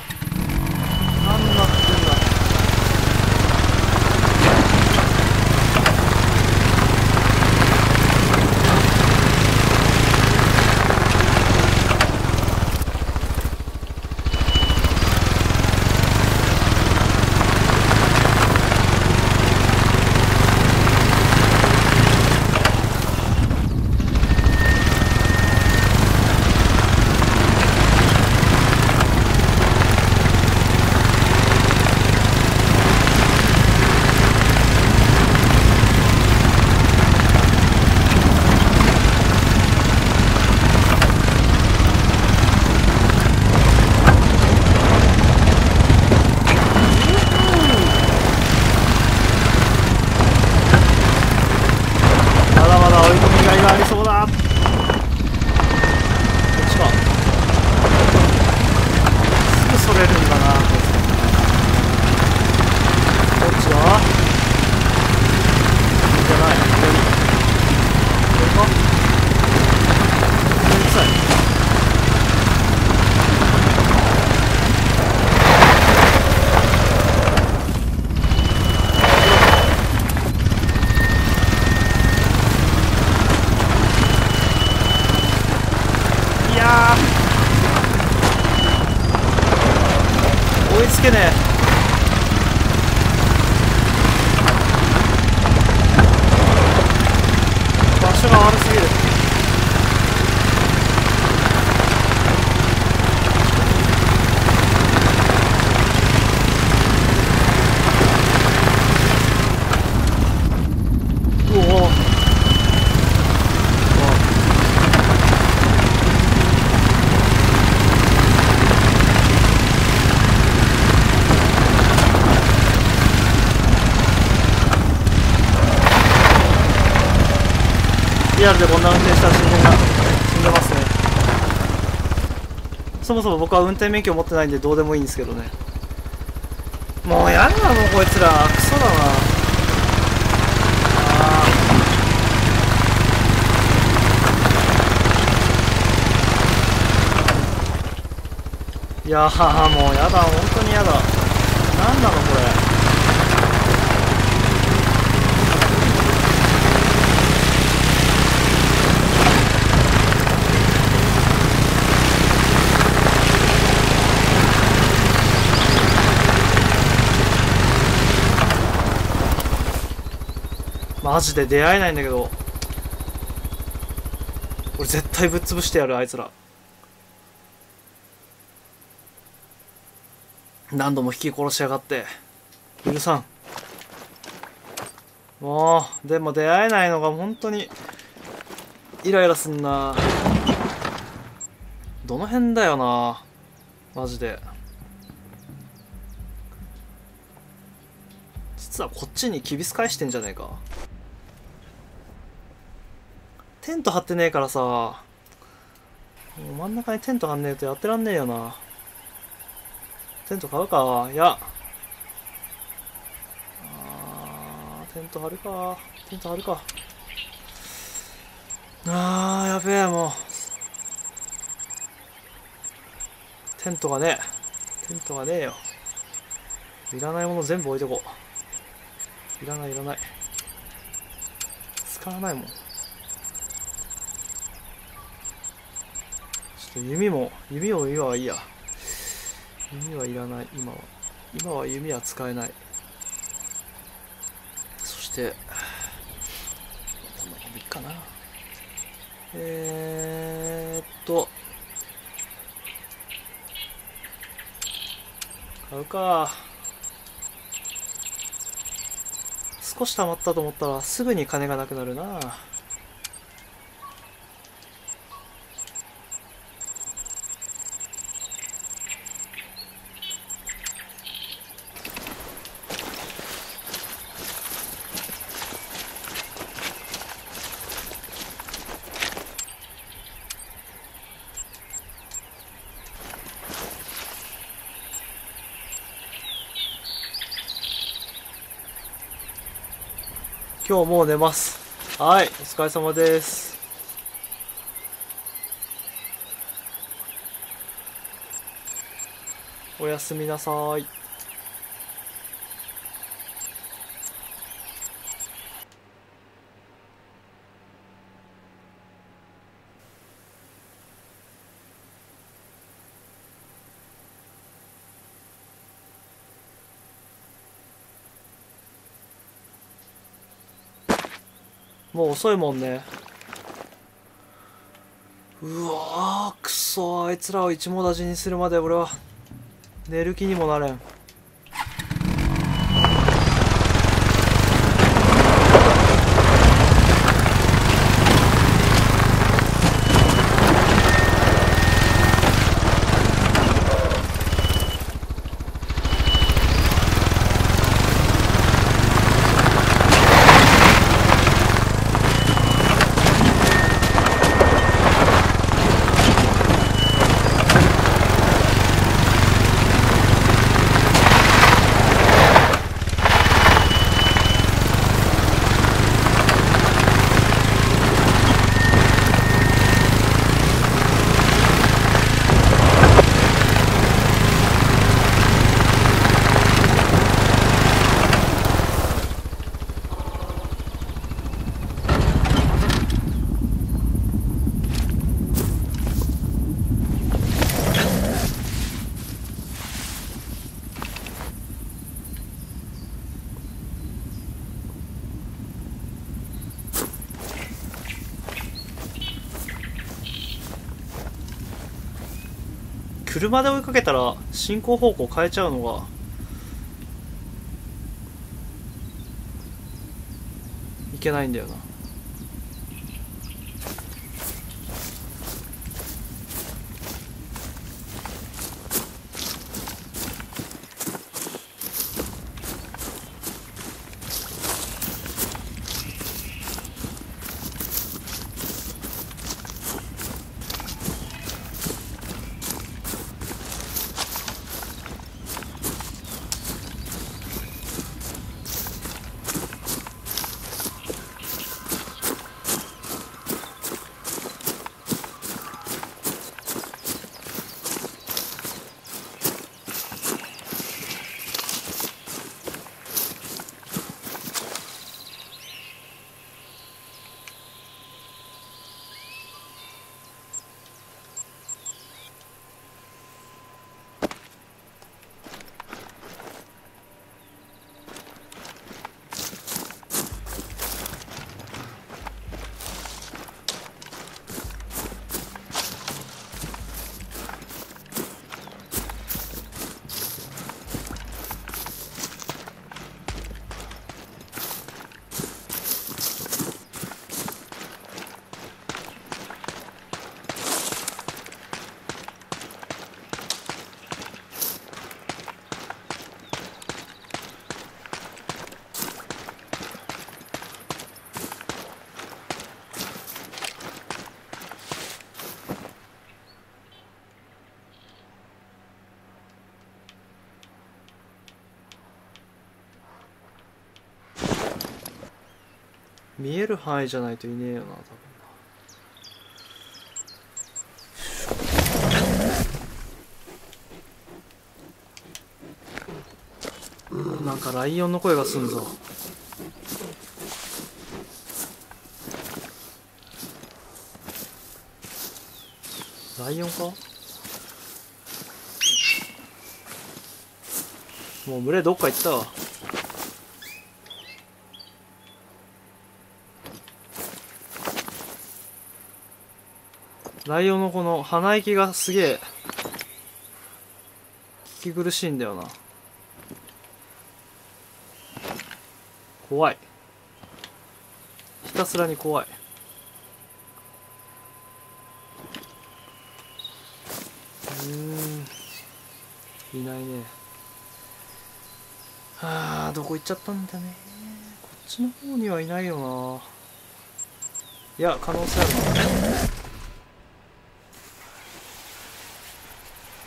もそも僕は運転免許持ってないんでどうでもいいんですけどね。もうやだなもうこいつら。クソだなあー。いやーもうやだ本当にやだ。何なのこれ。マジで出会えないんだけど。俺絶対ぶっ潰してやるあいつら。何度も引き殺しやがって。許さん。もうでも出会えないのが本当にイライラすんな。どの辺だよなマジで。実はこっちにキビス返してんじゃねえか。テント張ってねえからさ。真ん中にテント張んねえとやってらんねえよな。テント買うか。いや。あーテント張るか。テント張るか。あーやべえもう。テントがねえ。テントがねえよ。いらないもの全部置いてこう。いらないいらない。使わないもんちょっと弓も弓を今はいいや。弓はいらない今は。今は弓は使えない。そしてこの辺でいいかな。えー、っと。買うか。少し溜まったと思ったらすぐに金がなくなるな。今日もう寝ます。はいお疲れ様です。おやすみなさい。もう遅いもんね。うわーくそあいつらを一網打尽にするまで俺は寝る気にもなれん。車で追いかけたら進行方向変えちゃうのが。いけないんだよな。見える範囲じゃないといねえよな多分な。んかライオンの声がすんぞ。ライオンか？もう群れどっか行ったわ。ライオンのこの鼻息がすげえ聞き苦しいんだよな。怖い。ひたすらに怖い。うん。いないね。はあどこ行っちゃったんだね。こっちの方にはいないよな。いや可能性あるな。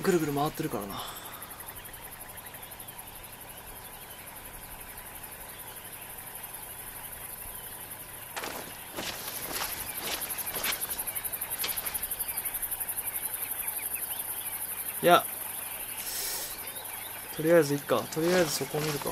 ぐるぐる回ってるからな。いや。とりあえずいっか。とりあえずそこを見るか。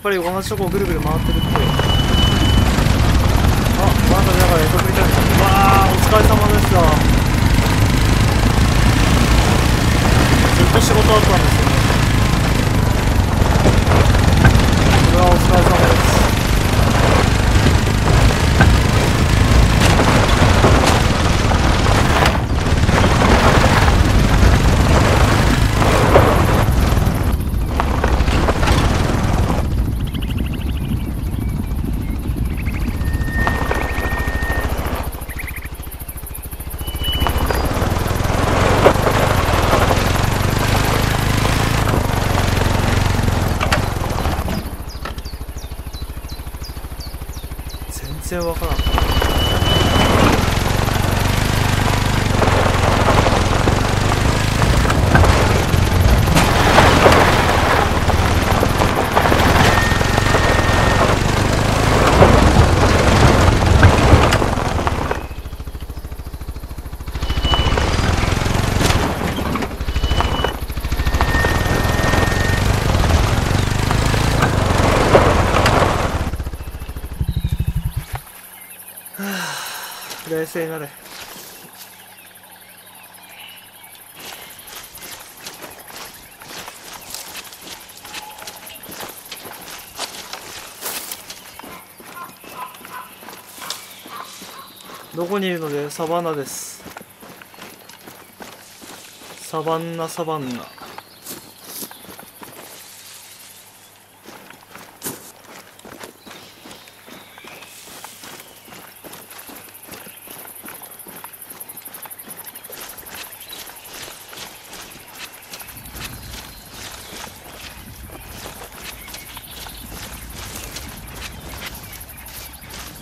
っぱり同じとこぐるぐる回ってるって。あまだだからエトフリタイムわあお疲れ様でした。ずっと仕事だったんですよねうわお疲れ様です全然わからん冷静になれどこにいるのでサバンナです。サバンナサバンナ。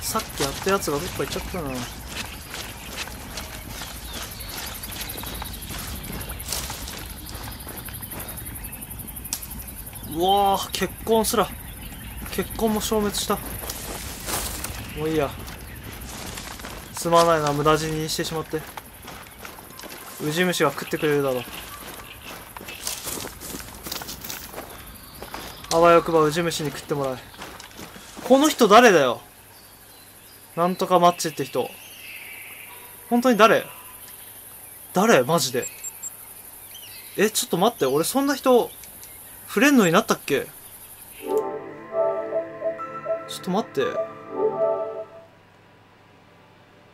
さっきやったやつがどっか行っちゃったな。結婚すら。結婚も消滅した。もういいや。すまないな。無駄死にしてしまって。ウジ虫が食ってくれるだろう。あわよくばウジ虫に食ってもらえ。この人誰だよ。なんとかマッチって人。本当に誰？誰？マジで。え、ちょっと待って、俺そんな人、フレンドになったっけ？ちょっと待って。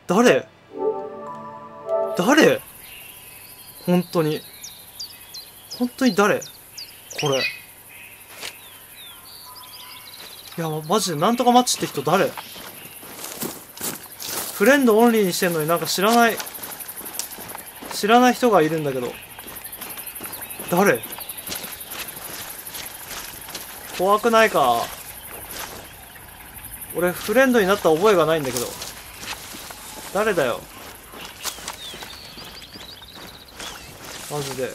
誰？誰？本当に。本当に誰？これ。いや、マジでなんとかマッチって人誰？フレンドオンリーにしてんのになんか知らない知らない人がいるんだけど。誰？怖くないか。俺フレンドになった覚えがないんだけど。誰だよ。マジで。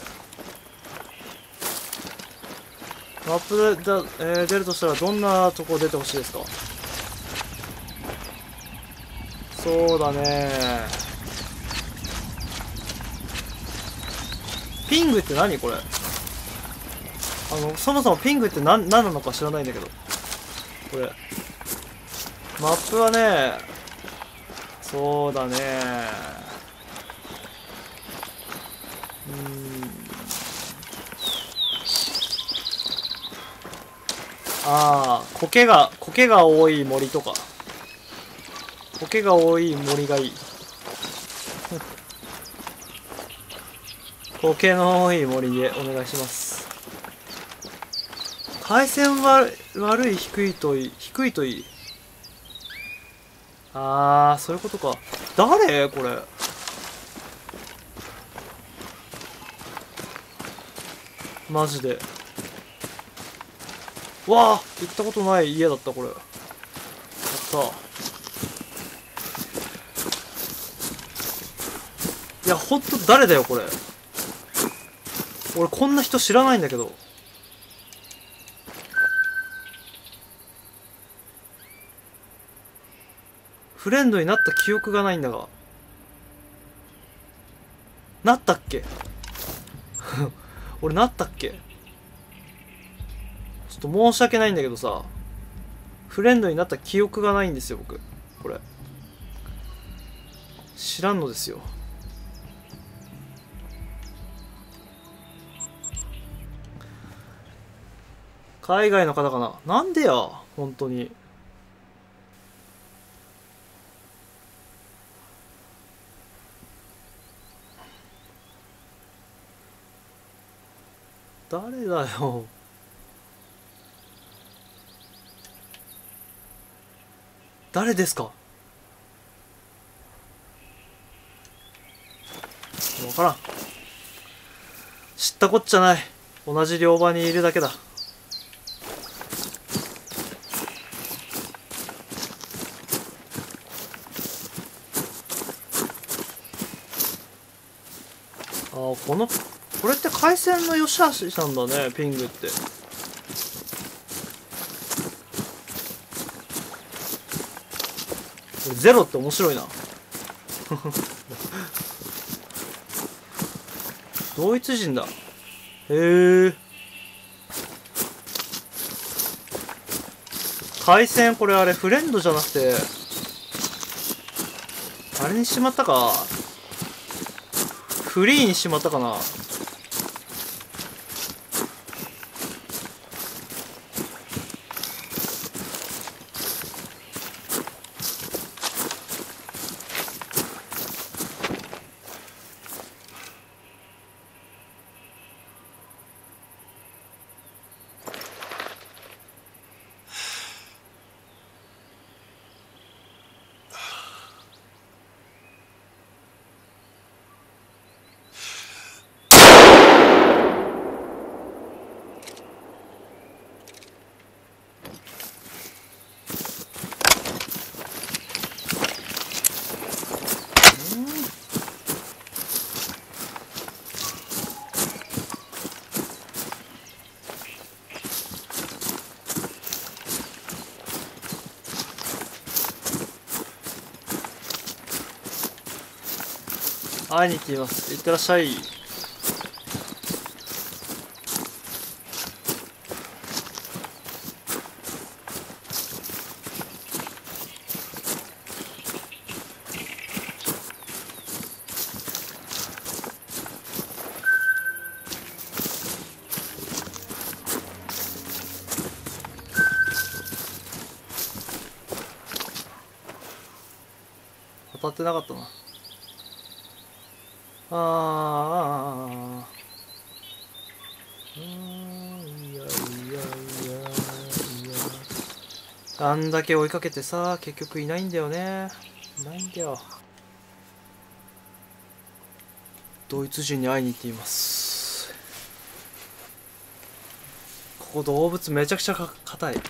マップでだ、えー出るとしたらどんなとこ出てほしいですか？そうだね。ピングって何これ？あのそもそもピングって何何なのか知らないんだけど。これ。マップはねそうだね。うん。ああ苔が苔が多い森とか。苔が多い森がいい。苔の多い森でお願いします。回線は悪い低いといい低いといい。あーそういうことか。誰？これ。マジで。わあ行ったことない。家だったこれ。やった。いやほんと誰だよこれ。俺こんな人知らないんだけど。フレンドになった記憶がないんだが。なったっけ？俺なったっけ？ちょっと申し訳ないんだけどさ。フレンドになった記憶がないんですよ僕。これ。知らんのですよ。海外の方かな？なんでや？本当に。誰だよ。誰ですか？分からん。知ったこっちゃない。同じ両場にいるだけだ。あこのこれって回線の良し悪しなんだねピングって。ゼロって面白いな。ドイツ人だ。へえ回線これあれフレンドじゃなくてあれにしまったか。フリーにしまったかな。会いに行ってみます。いってらっしゃい当たってなかったなあーあーあーいやいやいやいやあんだけ追いかけてさ結局いないんだよね。いないんだよ。ドイツ人に会いに行っています。ここ動物めちゃくちゃ硬い。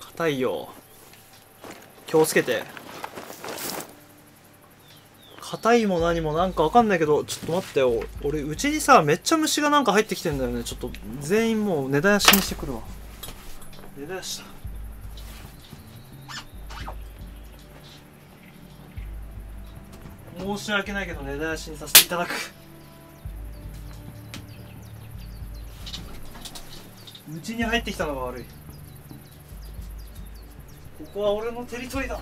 硬いよ。気をつけて。硬いも何もなんかわかんないけどちょっと待ってよ。俺うちにさめっちゃ虫がなんか入ってきてんだよね。ちょっと全員もう根絶やしにしてくるわ。根絶やした。申し訳ないけど根絶やしにさせていただく。うちに入ってきたのが悪い。ここは俺のテリトリーだ。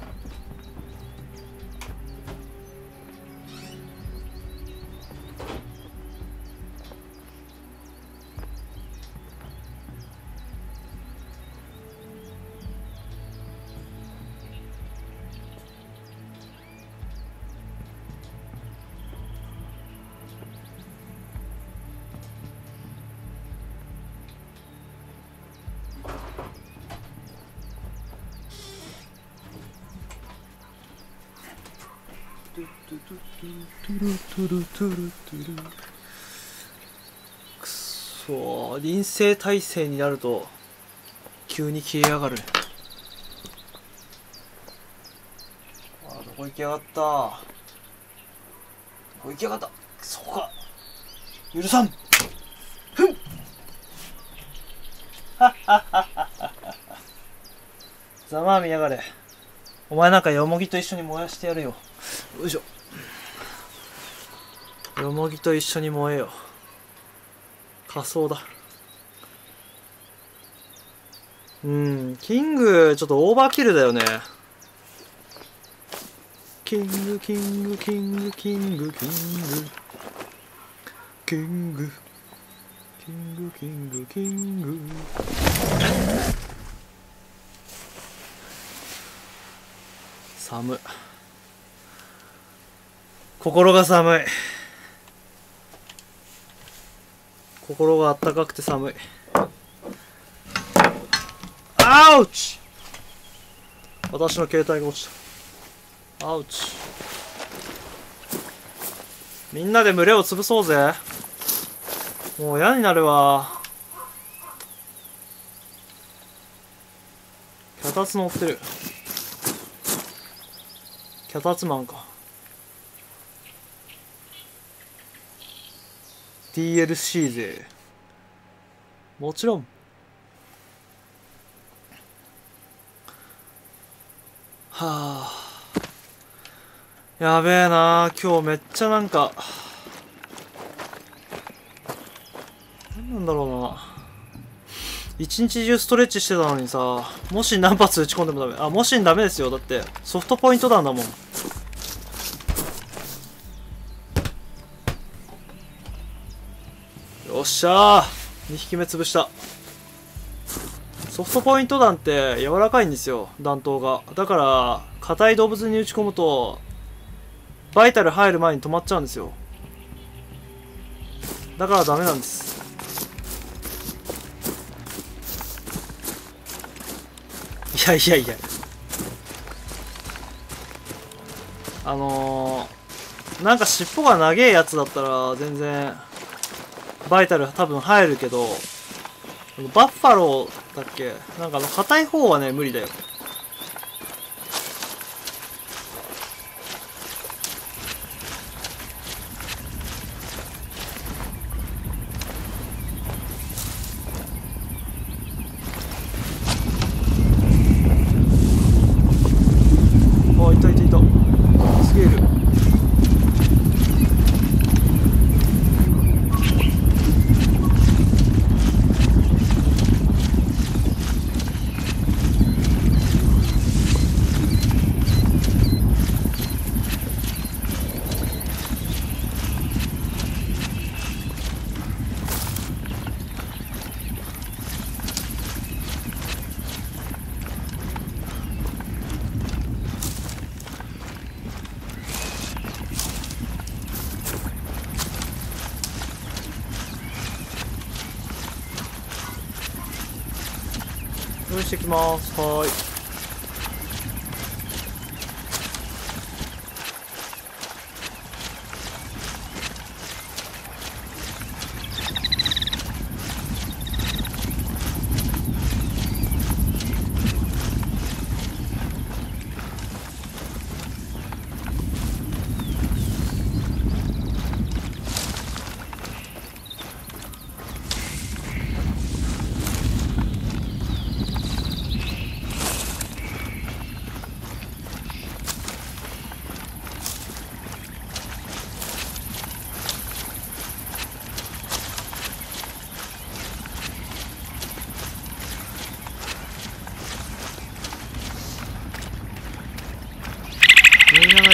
トゥルトゥルトゥル。くそー。臨戦態勢になると急に消えやがる。あどこ行きやがったどこ行きやがった。そこか。許さん。ふん。ははははざまあ見やがれ。お前なんかよもぎと一緒に燃やしてやるよ。よいしょ。よもぎと一緒に燃えよ。火葬だ。うんキングちょっとオーバーキルだよね。キングキングキングキングキング。キング。キングキングキング。寒。い心が寒い。心があったかくて寒い。アウチ私の携帯が落ちた。アウチみんなで群れを潰そうぜ。もう嫌になるわ。脚立乗ってる。脚立マンか DLC 勢もちろん。はあ。やべえな。今日めっちゃなんか何なんだろうな。一日中ストレッチしてたのにさもし何発打ち込んでもダメ。あもしダメですよ。だってソフトポイント弾だもんよっしゃー。2匹目潰した。ソフトポイント弾って柔らかいんですよ弾頭が。だから硬い動物に打ち込むとバイタル入る前に止まっちゃうんですよ。だからダメなんです。いやいやいや。あのー、なんか尻尾が長えやつだったら全然バイタル多分入るけどバッファローだっけ？なんかあの硬い方はね無理だよ。してきます。はい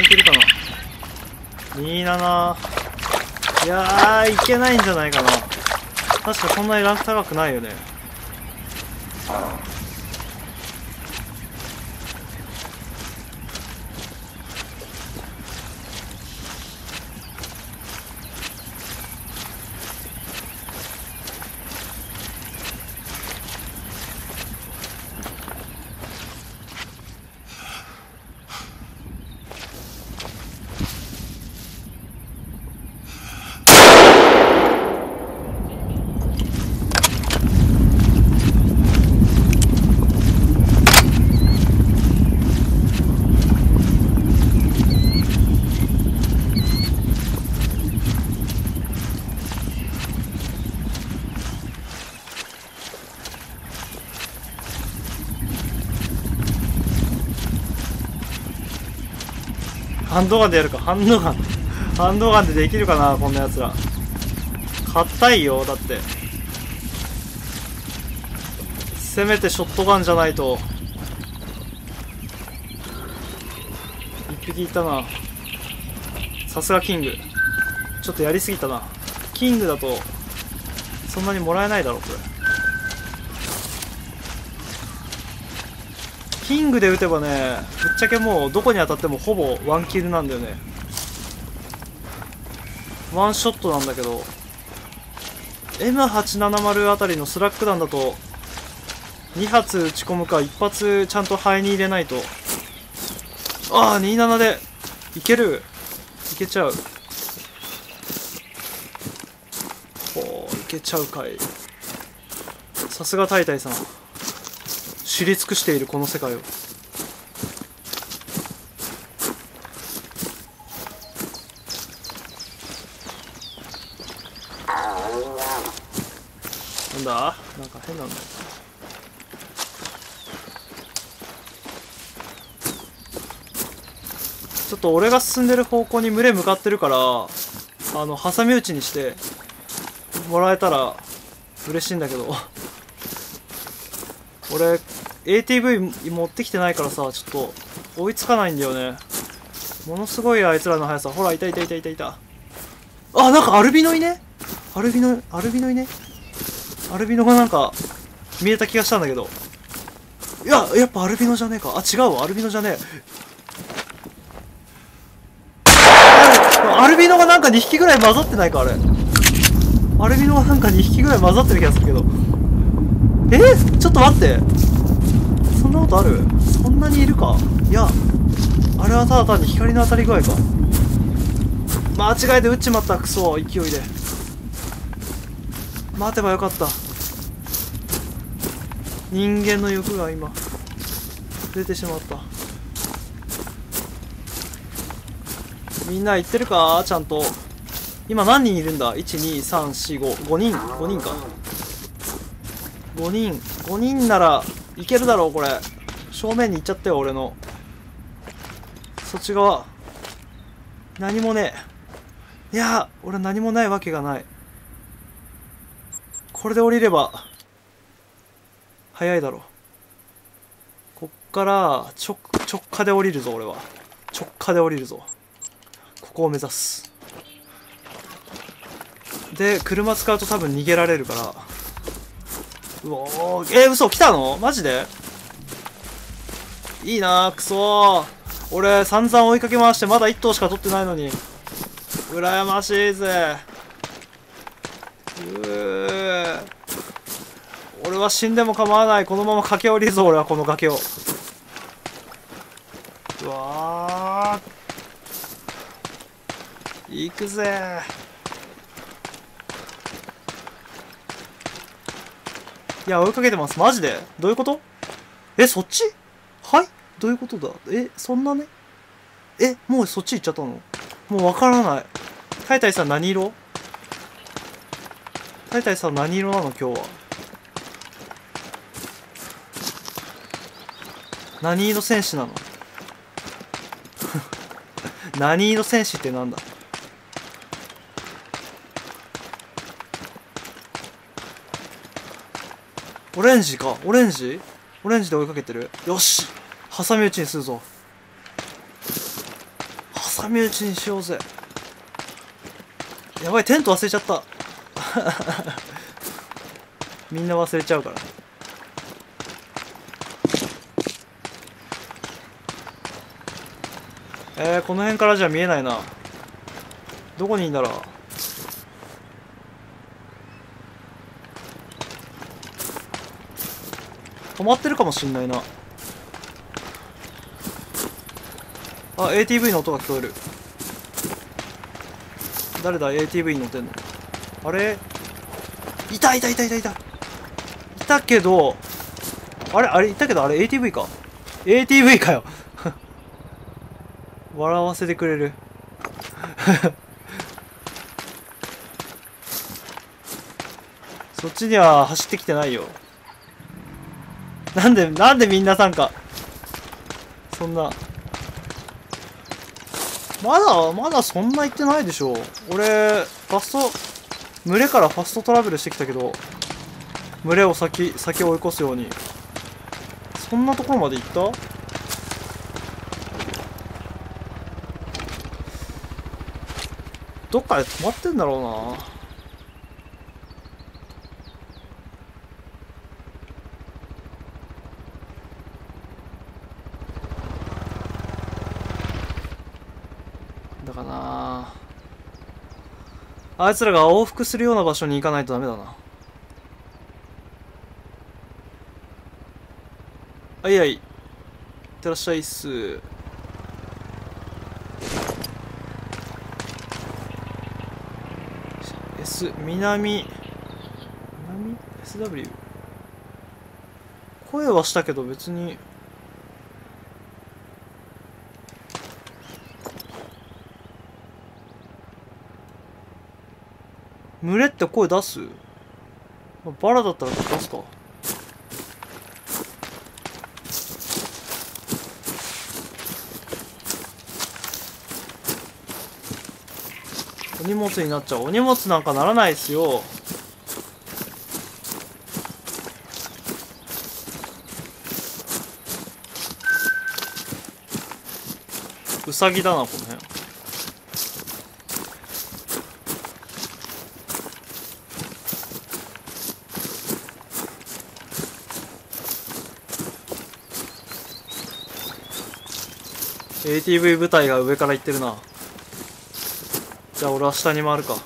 けるかな27いけないんじゃないかな。確かそんなにランク高くないよね。ハンドガンでやるか、ハンドガン。ハンドガンでできるかな、こんな奴ら。硬いよ、だって。せめてショットガンじゃないと。一匹いたな。さすがキング。ちょっとやりすぎたな。キングだと、そんなにもらえないだろ、これ。キングで撃てばねぶっちゃけもうどこに当たってもほぼワンキルなんだよね。ワンショットなんだけど M870 あたりのスラック弾だと2発撃ち込むか1発ちゃんと肺に入れないと。ああ27でいける。いけちゃう。ほういけちゃうかい。さすがタイタイさん。知り尽くしているこの世界を。なんだ？なんか変なんだよ。ちょっと俺が進んでる方向に群れ向かってるからあの挟み撃ちにしてもらえたら嬉しいんだけど。俺 ATV 持ってきてないからさちょっと追いつかないんだよね。ものすごいあいつらの速さ。ほらいたいたいたいたいた。あなんかアルビノいね？アルビノアルビノいね？アルビノがなんか見えた気がしたんだけど。いややっぱアルビノじゃねえか。あ違うわ。アルビノじゃねえ。アルビノがなんか2匹ぐらい混ざってないかあれ。アルビノがなんか2匹ぐらい混ざってる気がするけど。え？ちょっと待って。そんなことある？そんなにいるか？いやあれはただ単に光の当たり具合か。間違えて撃っちまったクソ勢いで。待てばよかった。人間の欲が今出てしまった。みんな言ってるか？ちゃんと。今何人いるんだ？12345 5人？5人か。5人。5人ならいけるだろうこれ。正面に行っちゃったよ俺の。そっち側。何もねえ。いや俺何もないわけがない。これで降りれば早いだろこっから直直下で降りるぞ俺は。直下で降りるぞ。ここを目指す。で車使うと多分逃げられるから。うおー。えー、嘘来たの？マジで？いいなクソ俺散々追いかけ回してまだ1頭しか取ってないのに。羨ましいぜ。うー。俺は死んでも構わない。このまま駆け下りるぞ俺はこの崖を。うわー。行くぜ。いや追いかけてます。マジで？どういうこと？えそっち？はい？どういうことだ？えそんなね？えもうそっち行っちゃったの？もうわからない。タイタイさん何色？タイタイさん何色なの？今日は。何色戦士なの？何色戦士ってなんだ？オレンジか。オレンジ？オレンジで追いかけてる？よし。挟み撃ちにするぞ。挟み撃ちにしようぜ。やばいテント忘れちゃった。みんな忘れちゃうから。えー、この辺からじゃ見えないな。どこにいいんだろう？止まってるかもしんないな。あ ATV の音が聞こえる。誰だ？ATV に乗ってんの？あれ？いたいたいたいたいた。いたけどあれ？あれ？いたけどあれ？ATV か？ATV かよ。笑わせてくれる。そっちには走ってきてないよ。なんでなんでみんな参加？そんな。まだまだそんな行ってないでしょ。俺ファスト群れからファストトラベルしてきたけど群れを先先追い越すように。そんなところまで行った？どっかで止まってんだろうな。あいつらが往復するような場所に行かないとダメだな。はいはいい。ってらっしゃいっす。S 南。南？SW 声はしたけど別に群れって声出す？バラだったら出すか。お荷物になっちゃう。お荷物なんかならないですよ。うさぎだなこの辺。ATV 部隊が上から行ってるな。じゃあ俺は下に回るか。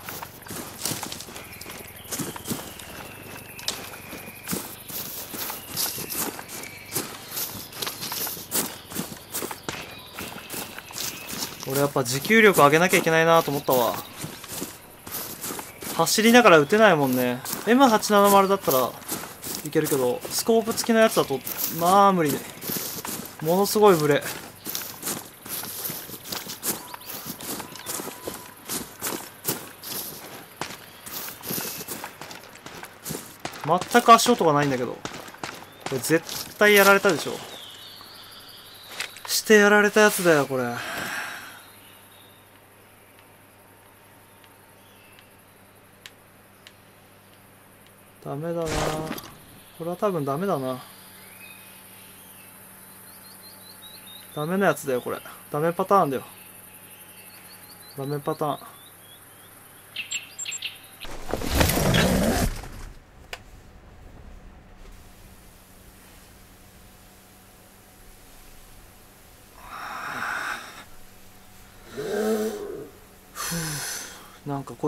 俺やっぱ持久力上げなきゃいけないなと思ったわ。走りながら撃てないもんね。M870 だったらいけるけどスコープ付きのやつだとまあ無理ねものすごいブレ。全く足音がないんだけど。これ絶対やられたでしょ。してやられたやつだよこれ。ダメだな。これは多分ダメだな。ダメなやつだよこれ。ダメパターンだよ。ダメパターン。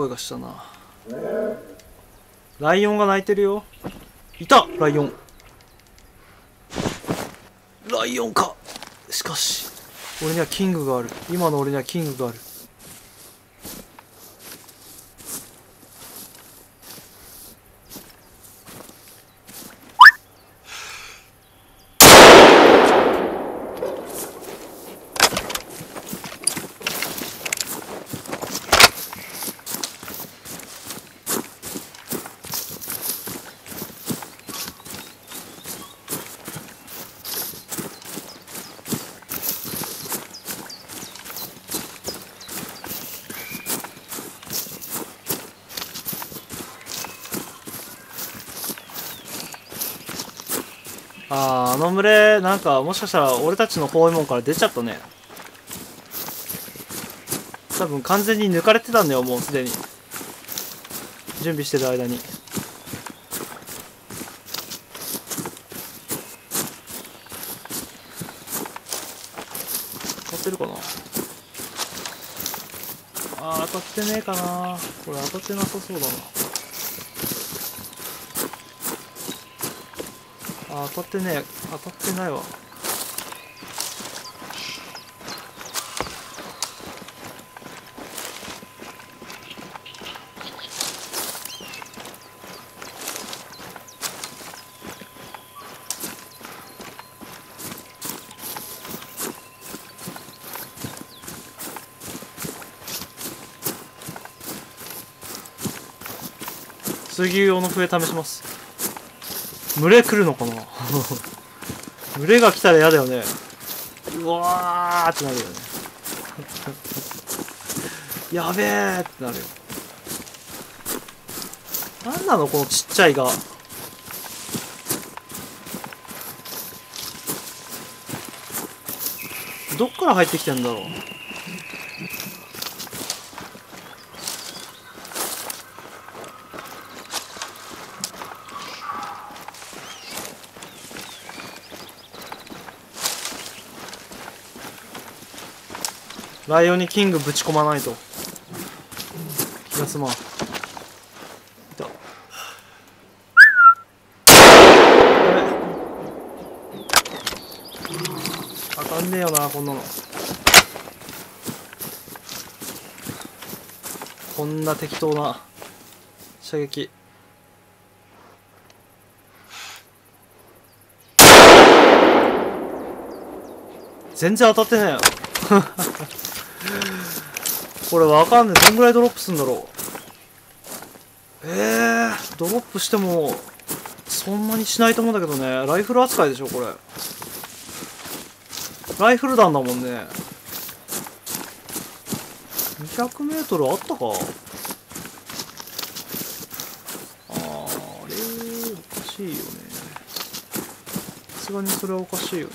声がしたな。ライオンが鳴いてるよ。いた！ライオン。ライオンか。しかし。俺にはキングがある。今の俺にはキングがあるしかしたら俺たちの包囲網から出ちゃったね。多分完全に抜かれてたんだよもうすでに。準備してる間に。当たってるかな？あー当たってねえかな。これ当たってなさそうだな。あ当たってねえ。当たってないわ。牛用の笛試します。群れ来るのかな？群れが来たら嫌だよね。うわーってなるよね。やべえってなるよ。なんなの？このちっちゃいが。どっから入ってきてんだろう？ライオンにキングぶち込まないと。気が済まん。いたあかんねえよなこんなの。こんな適当な射撃。全然当たってないよ。これわかんねえどんぐらいドロップすんだろう。えー、ドロップしてもそんなにしないと思うんだけどね。ライフル扱いでしょこれ。ライフル弾だもんね。200m あったか。あーあれおかしいよね。さすがにそれはおかしいよね。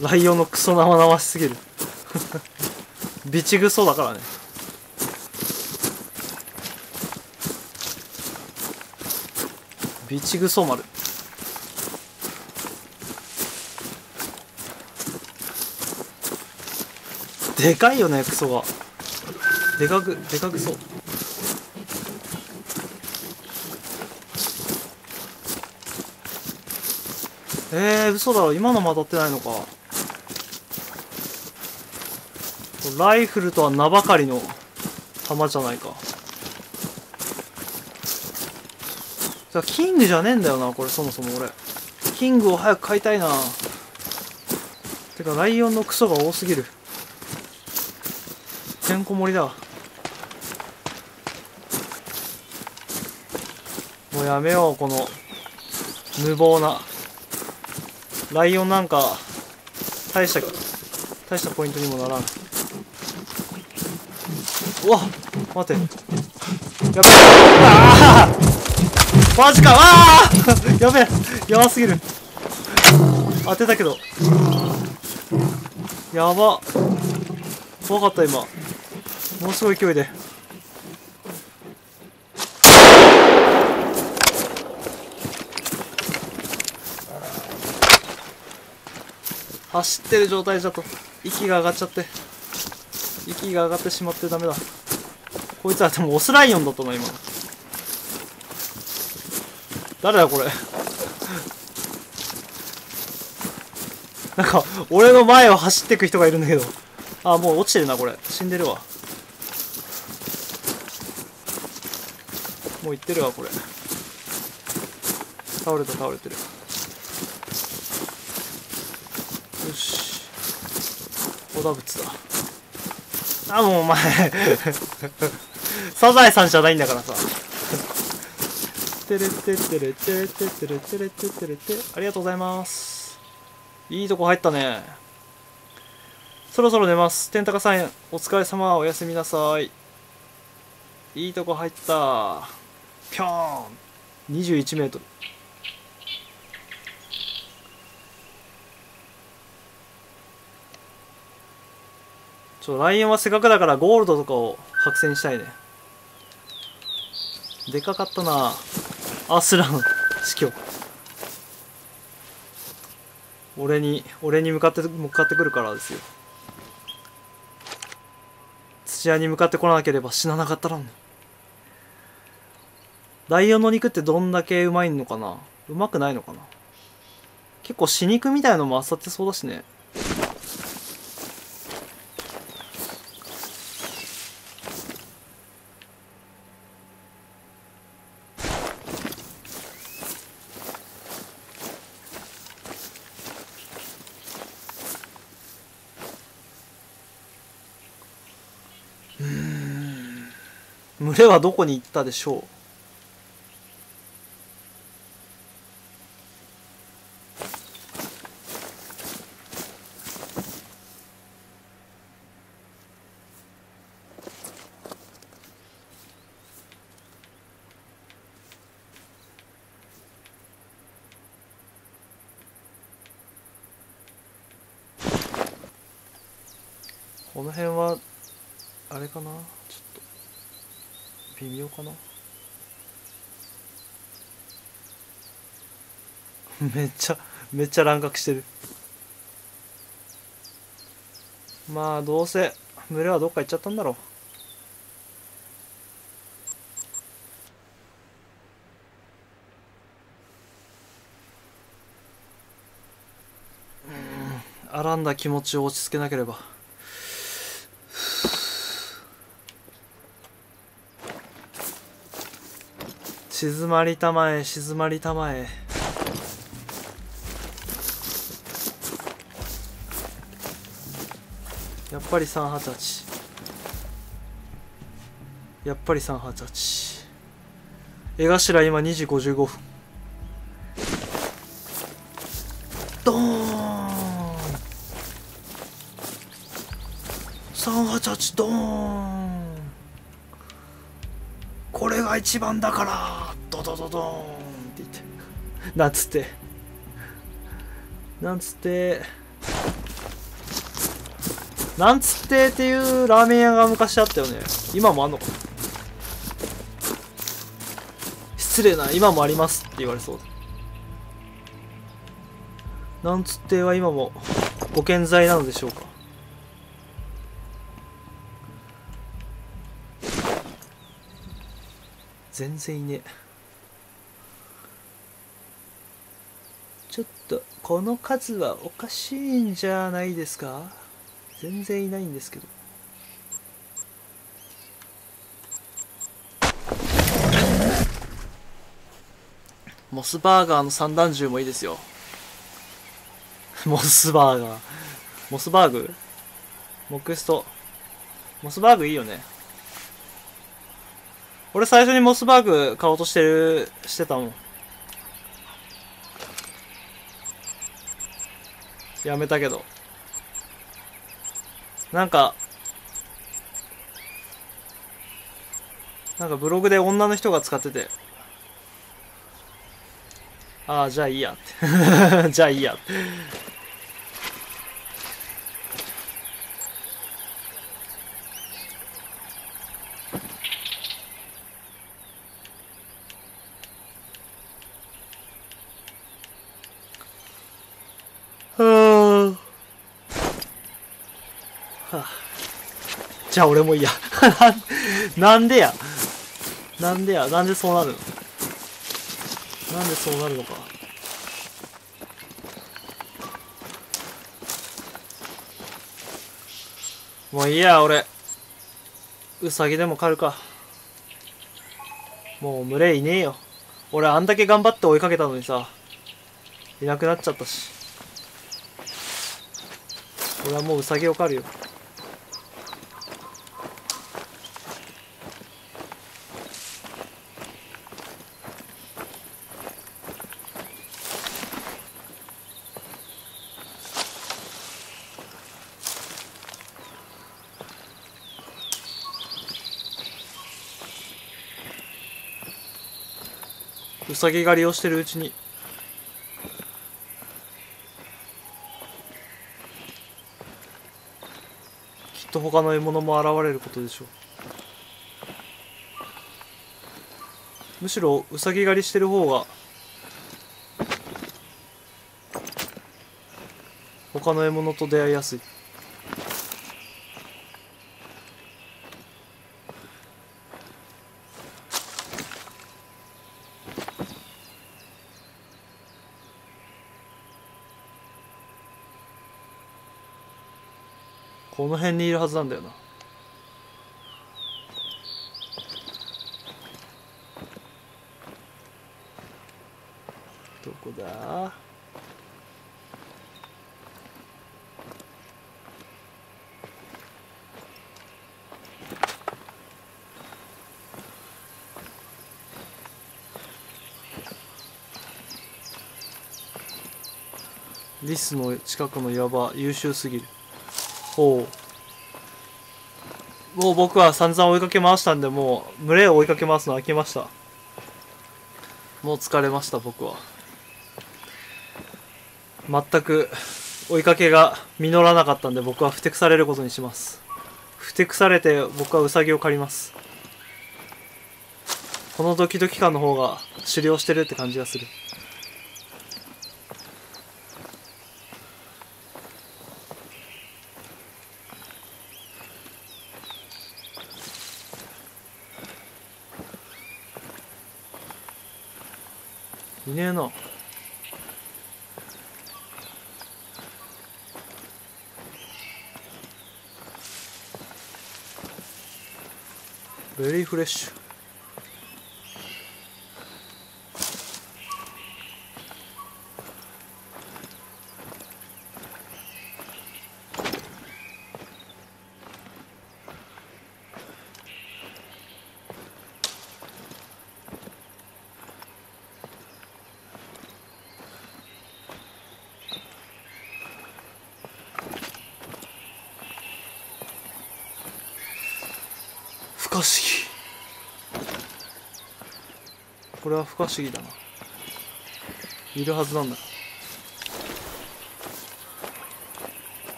ライオンのクソ生々しすぎる。ビチグソだからね。ビチグソ丸。でかいよねクソが。でかくでかくそう。えー、嘘だろ。今のも当たってないのか。ライフルとは名ばかりの弾じゃないか。じゃキングじゃねえんだよなこれそもそも俺。キングを早く買いたいな。てかライオンのクソが多すぎる。てんこ盛りだ。もうやめようこの無謀な。ライオンなんか大した大したポイントにもならん。うわ待て。やべああマジか。ああやべえ。やばすぎる。当てたけど。やば。怖かった今。ものすごい勢いで。走ってる状態だと。息が上がっちゃって。息が上がってしまってダメだ。こいつはでもオスライオンだったな今。誰だこれ？なんか俺の前を走ってく人がいるんだけど。あもう落ちてるなこれ。死んでるわ。もう行ってるわこれ。倒れた倒れてる。よし。小田仏だ。あもうお前。サザエさんじゃないんだからさ。てれててれてれてってれてれてれてありがとうございますいいとこ入ったねそろそろ寝ます天高さんお疲れ様おやすみなさいいいとこ入ったぴょーん21メートルちょライオンはせっかくだからゴールドとかを白線したいねでかかったな。アスラン死去。俺に俺に向かって向かってくるからですよ。土屋に向かってこなければ死ななかったらんライオンの肉ってどんだけうまいのかな。うまくないのかな。結構死肉みたいのもあさってそうだしね。群れはどこに行ったでしょうこの辺はあれかなちょっと微妙かな めっちゃめっちゃ乱獲してる。まあどうせ群れはどっか行っちゃったんだろう。うん荒んだ気持ちを落ち着けなければ。静まりたまえ静まりたまえやっぱり388やっぱり388江頭今2時55分ドーン。388ドーン。これが一番だから。ドドドドーンって言って。なんつって。なんつって。なんつってっていうラーメン屋が昔あったよね。今もあんのか。失礼な今もありますって言われそう。なんつっては今もご健在なのでしょうか。全然いね。ちょっとこの数はおかしいんじゃないですか。全然いないんですけど。モスバーガーの三段銃もいいですよ。モスバーガー。モスバーグ？モクスト。モスバーグいいよね。俺最初にモスバーグ買おうとしてるしてたもん。やめたけど。なんか、なんかブログで女の人が使ってて、ああ、じゃあいいやって。じゃあいいやって。じゃあ俺もいいや。なんでやなんでやなんでそうなるのなんでそうなるのか。もういいや、俺。ウサギでも狩るか。もう群れいねえよ。俺あんだけ頑張って追いかけたのにさ、いなくなっちゃったし。俺はもうウサギを狩るよ。サギ狩りをしてるうちに。きっと他の獲物も現れることでしょう。むしろウサギ狩りしてる方が他の獲物と出会いやすいこのにいるはずなんだよな。どこだ？リスの近くの岩場優秀すぎる。おう。もう僕は散々追いかけ回したんでもう群れを追いかけ回すの飽きました。もう疲れました僕は。全く追いかけが実らなかったんで僕はふてくされることにします。ふてくされて僕はウサギを借ります。このドキドキ感の方が狩猟してるって感じがする。の。ベリーフレッシュは不可思議だな。いるはずなんだ。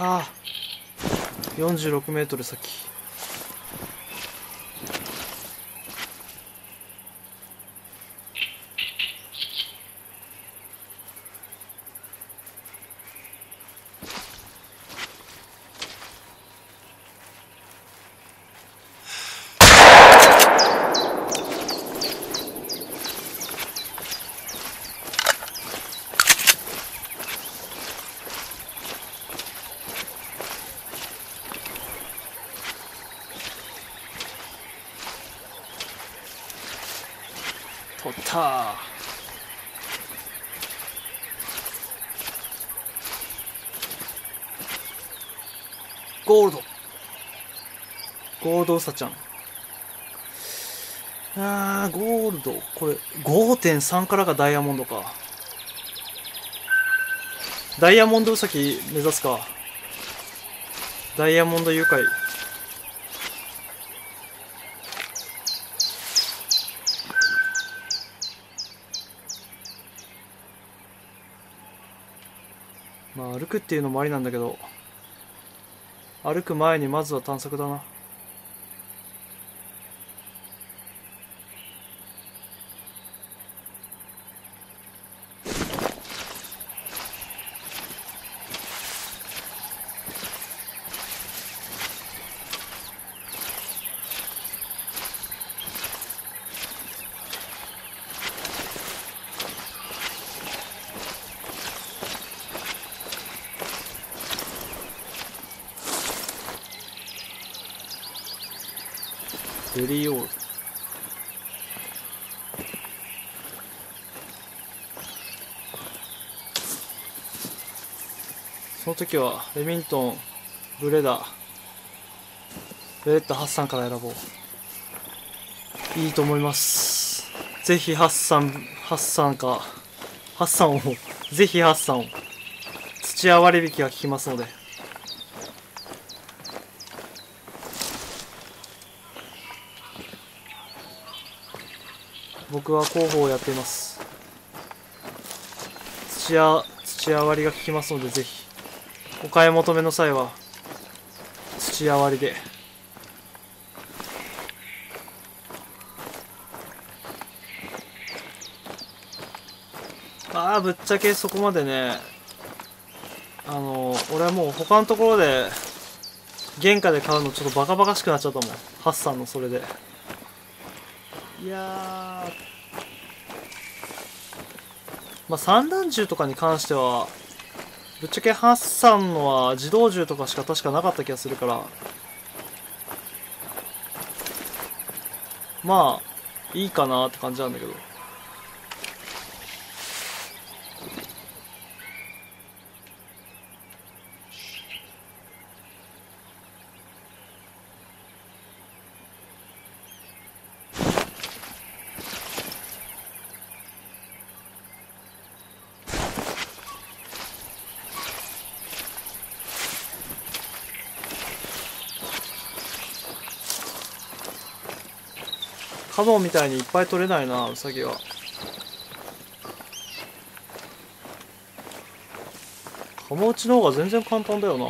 さあ 46m 先取ったゴールド。ゴールドウサちゃん。あーゴールド。これ5.3からがダイヤモンドか。ダイヤモンドウサギ目指すか。ダイヤモンド誘拐。まあ歩くっていうのもありなんだけど。歩く前にまずは探索だな。時はレミントンブレダベレッタハッサンから選ぼう。いいと思います。ぜひハッサンハッサンかハッサンをぜひハッサンを。土屋割引が効きますので。僕は広報をやっています。土屋土屋割りが効きますのでぜひ。お買い求めの際は土屋割りで。まあぶっちゃけそこまでねあの俺はもう他のところで原価で買うのちょっとバカバカしくなっちゃったもん。ハッサンのそれで。いやー。まあ散弾銃とかに関してはぶっちゃけハッサンのは自動銃とかしか確かなかった気がするから。まあいいかなって感じなんだけど。カモンみたいにいっぱい取れないなウサギは。カモ打ちの方が全然簡単だよな。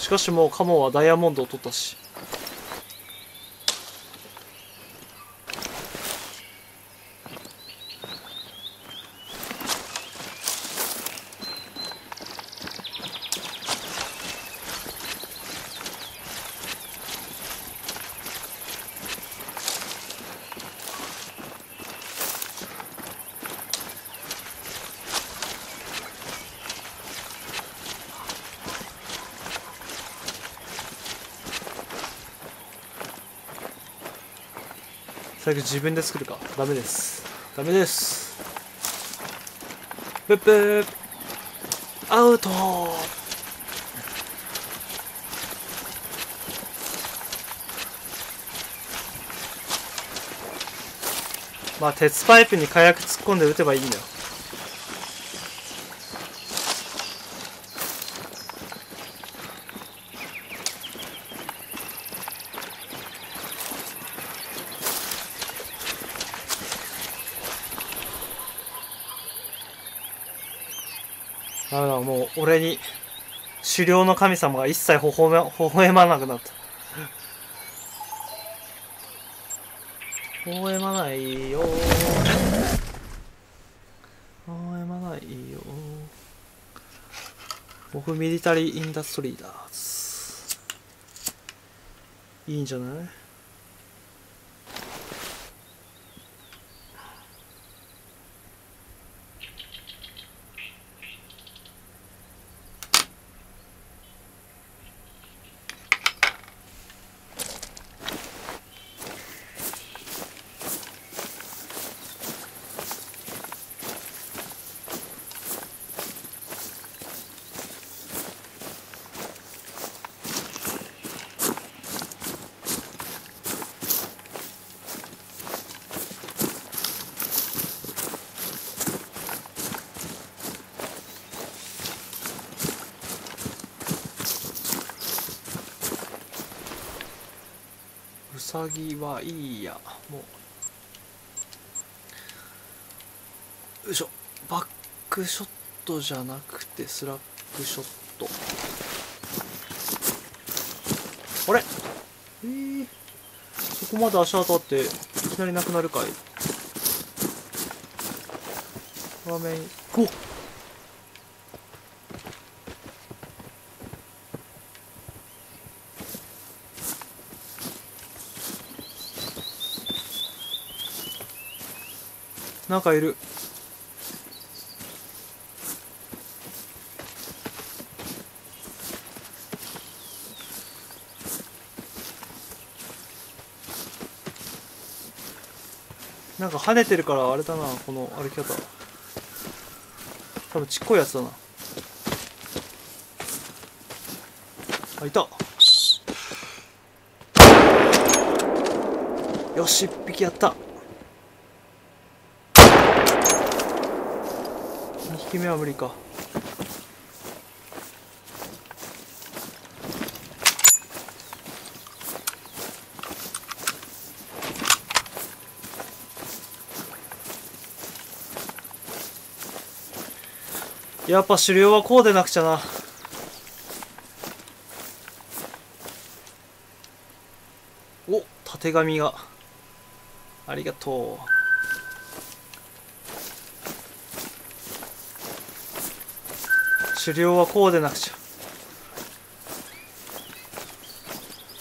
しかしもうカモはダイヤモンドを取ったし。最悪自分で作るか。ダメです。ダメです。ブッブー。アウト。まあ鉄パイプに火薬突っ込んで撃てばいいんだよ。俺に狩猟の神様が一切微笑め微笑まなくなった。微笑まないよ。微笑まないよ。僕ミリタリーインダストリーだ。いいんじゃない？ウサギはいいやもう。よいしょ。バックショットじゃなくてスラックショット。あれ？えー、そこまで足当たっていきなりなくなるかい。画面。おっ。なんかいる。なんか跳ねてるからあれだなこの歩き方。多分ちっこいやつだな。あいた。よし一匹やった。匹目は無理か。やっぱ狩猟はこうでなくちゃな。おたてがみが。ありがとう。狩猟はこうでなくちゃ。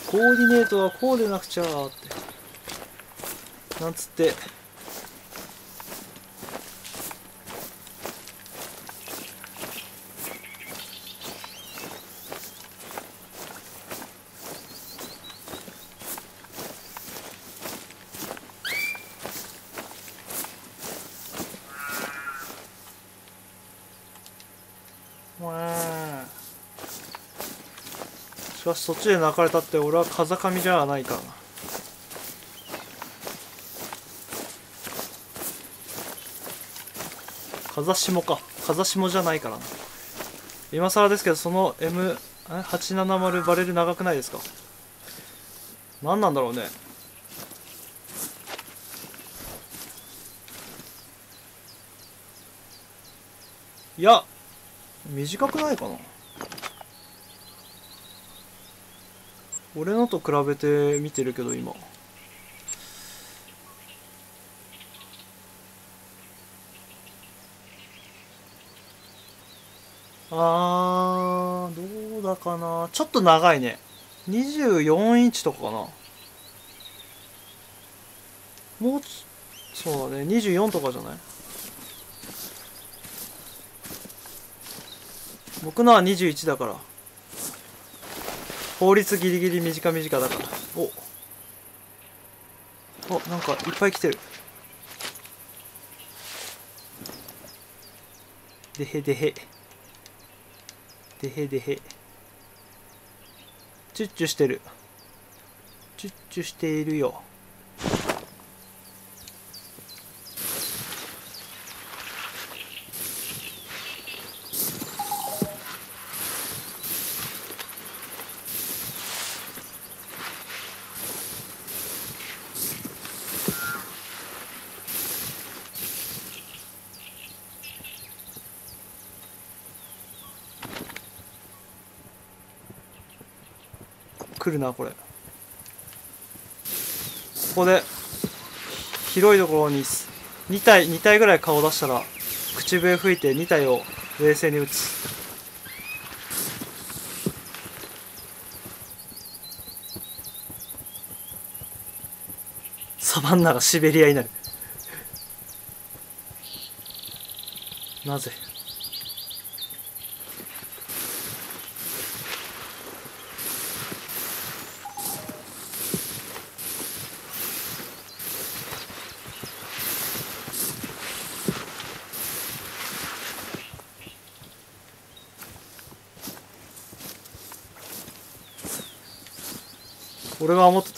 コーディネートはこうでなくちゃって。なんつって。そっちで泣かれたって俺は風上じゃないからな。風下か。風下じゃないからな。今更ですけどその M870 バレル長くないですか？何なんだろうね。いや短くないかな。俺のと比べて見てるけど今。あーどうだかな。ちょっと長いね。24インチとかかな。もうちそうだね。24とかじゃない？僕のは21だから。法律ギリギリ短短だからお。おなんかいっぱい来てる。でへでへ。でへでへ。チュッチュしてる。チュッチュしているよ。来るなこれ。ここで広いところに2体2体ぐらい顔出したら口笛吹いて2体を冷静に撃つ。サバンナがシベリアになる。なぜ？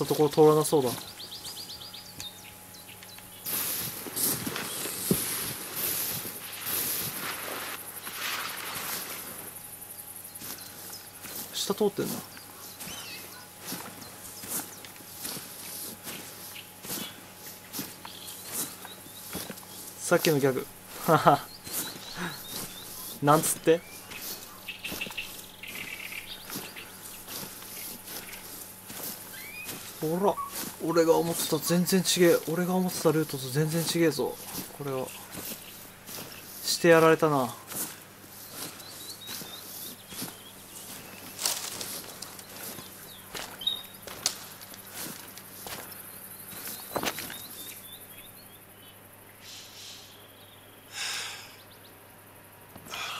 ところ通らなそうだ。下通ってんな。さっきのギャグ。はは。なんつって？ほら俺が思ってた全然違え。俺が思ってたルートと全然違えぞ。これはしてやられたな。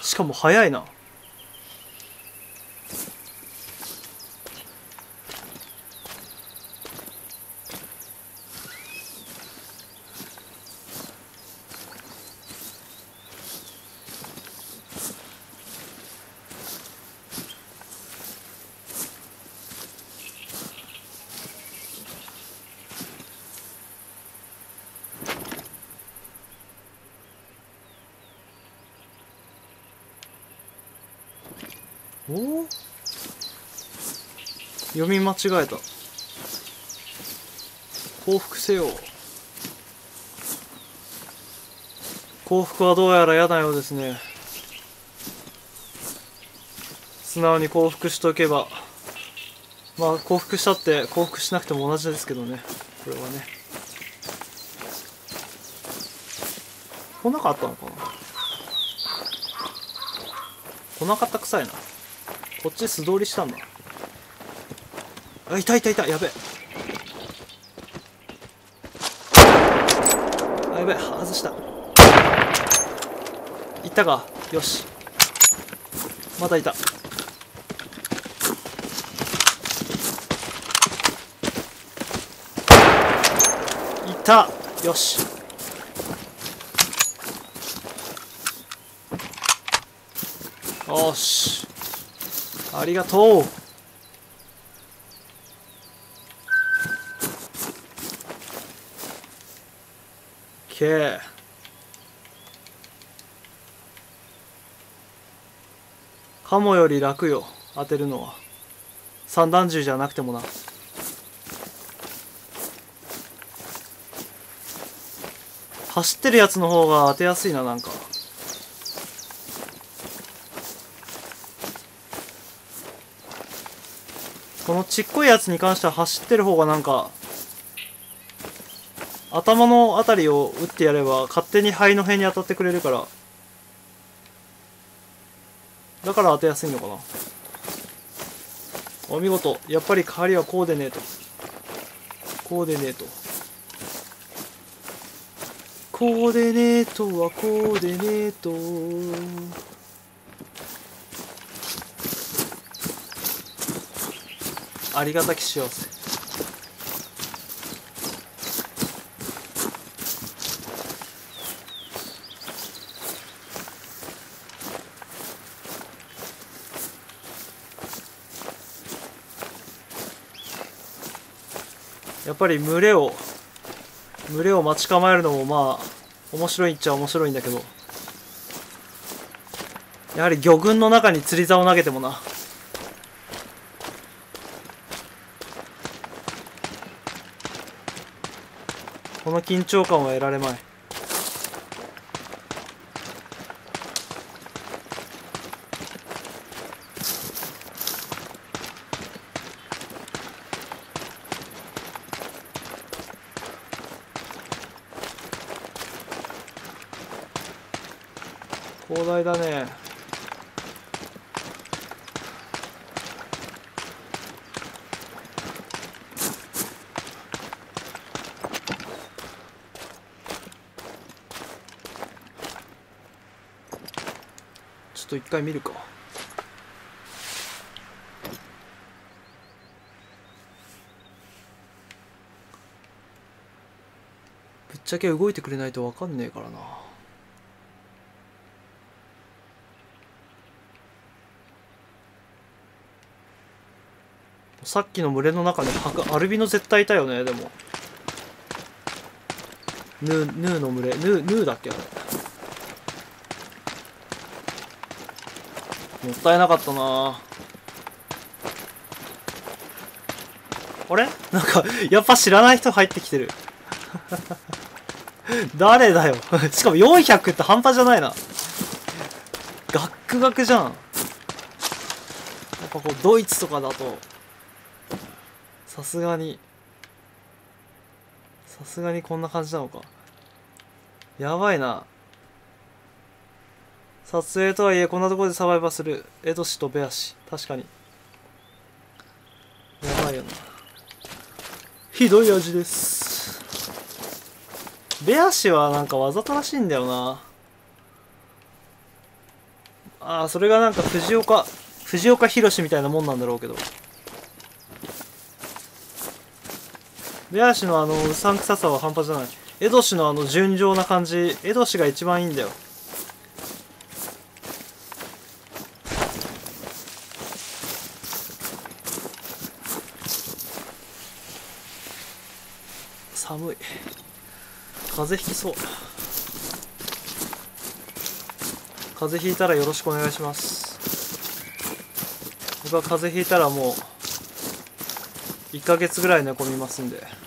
しかも早いなおお読み間違えた。降伏せよ。降伏はどうやら嫌なようですね。素直に降伏しとけば。まあ降伏したって降伏しなくても同じですけどね。これはね。来なかったのかな。来なかったくさいな。こっち素通りしたんだ。あいたいたいたやべえ。あやべえ外した。いったか。よし。まだいた。いた。よし。よし。ありがとう。け。カモより楽よ当てるのは。散弾銃じゃなくてもな。走ってるやつの方が当てやすいななんか。このちっこいやつに関しては走ってる方がなんか頭のあたりを打ってやれば勝手に肺の辺に当たってくれるから。だから当てやすいのかな。お見事。やっぱり代わりはこうでねえと。こうでねえと。コーデネートはコーデネートありがたき幸せ。やっぱり群れを群れを待ち構えるのもまあ面白いっちゃ面白いんだけど。やはり魚群の中に釣り竿を投げてもな。この緊張感は得られまい広大だねちょっと一回見るか。ぶっちゃけ動いてくれないと分かんねえからな。さっきの群れの中にアルビノ絶対いたよねでも。ヌーヌーの群れ。ヌーヌーだっけあれ。もったいなかったな。あれ？なんかやっぱ知らない人入ってきてる。誰だよ。しかも400って半端じゃないな。ガックガクじゃん。やっぱこうドイツとかだとさすがにさすがにこんな感じなのか。やばいな。撮影とはいえこんなところでサバイバーする。エドシとベアシ。確かに。やばいよな。ひどい味です。ベアシはなんかわざとらしいんだよな。ああそれがなんか藤岡藤岡弘みたいなもんなんだろうけど。ベアシのあのうさんくささは半端じゃない。エドシのあの純情な感じ。エドシが一番いいんだよ寒い風邪ひきそう。風邪ひいたらよろしくお願いします。僕は風邪ひいたらもう1ヶ月ぐらい寝込みますんで。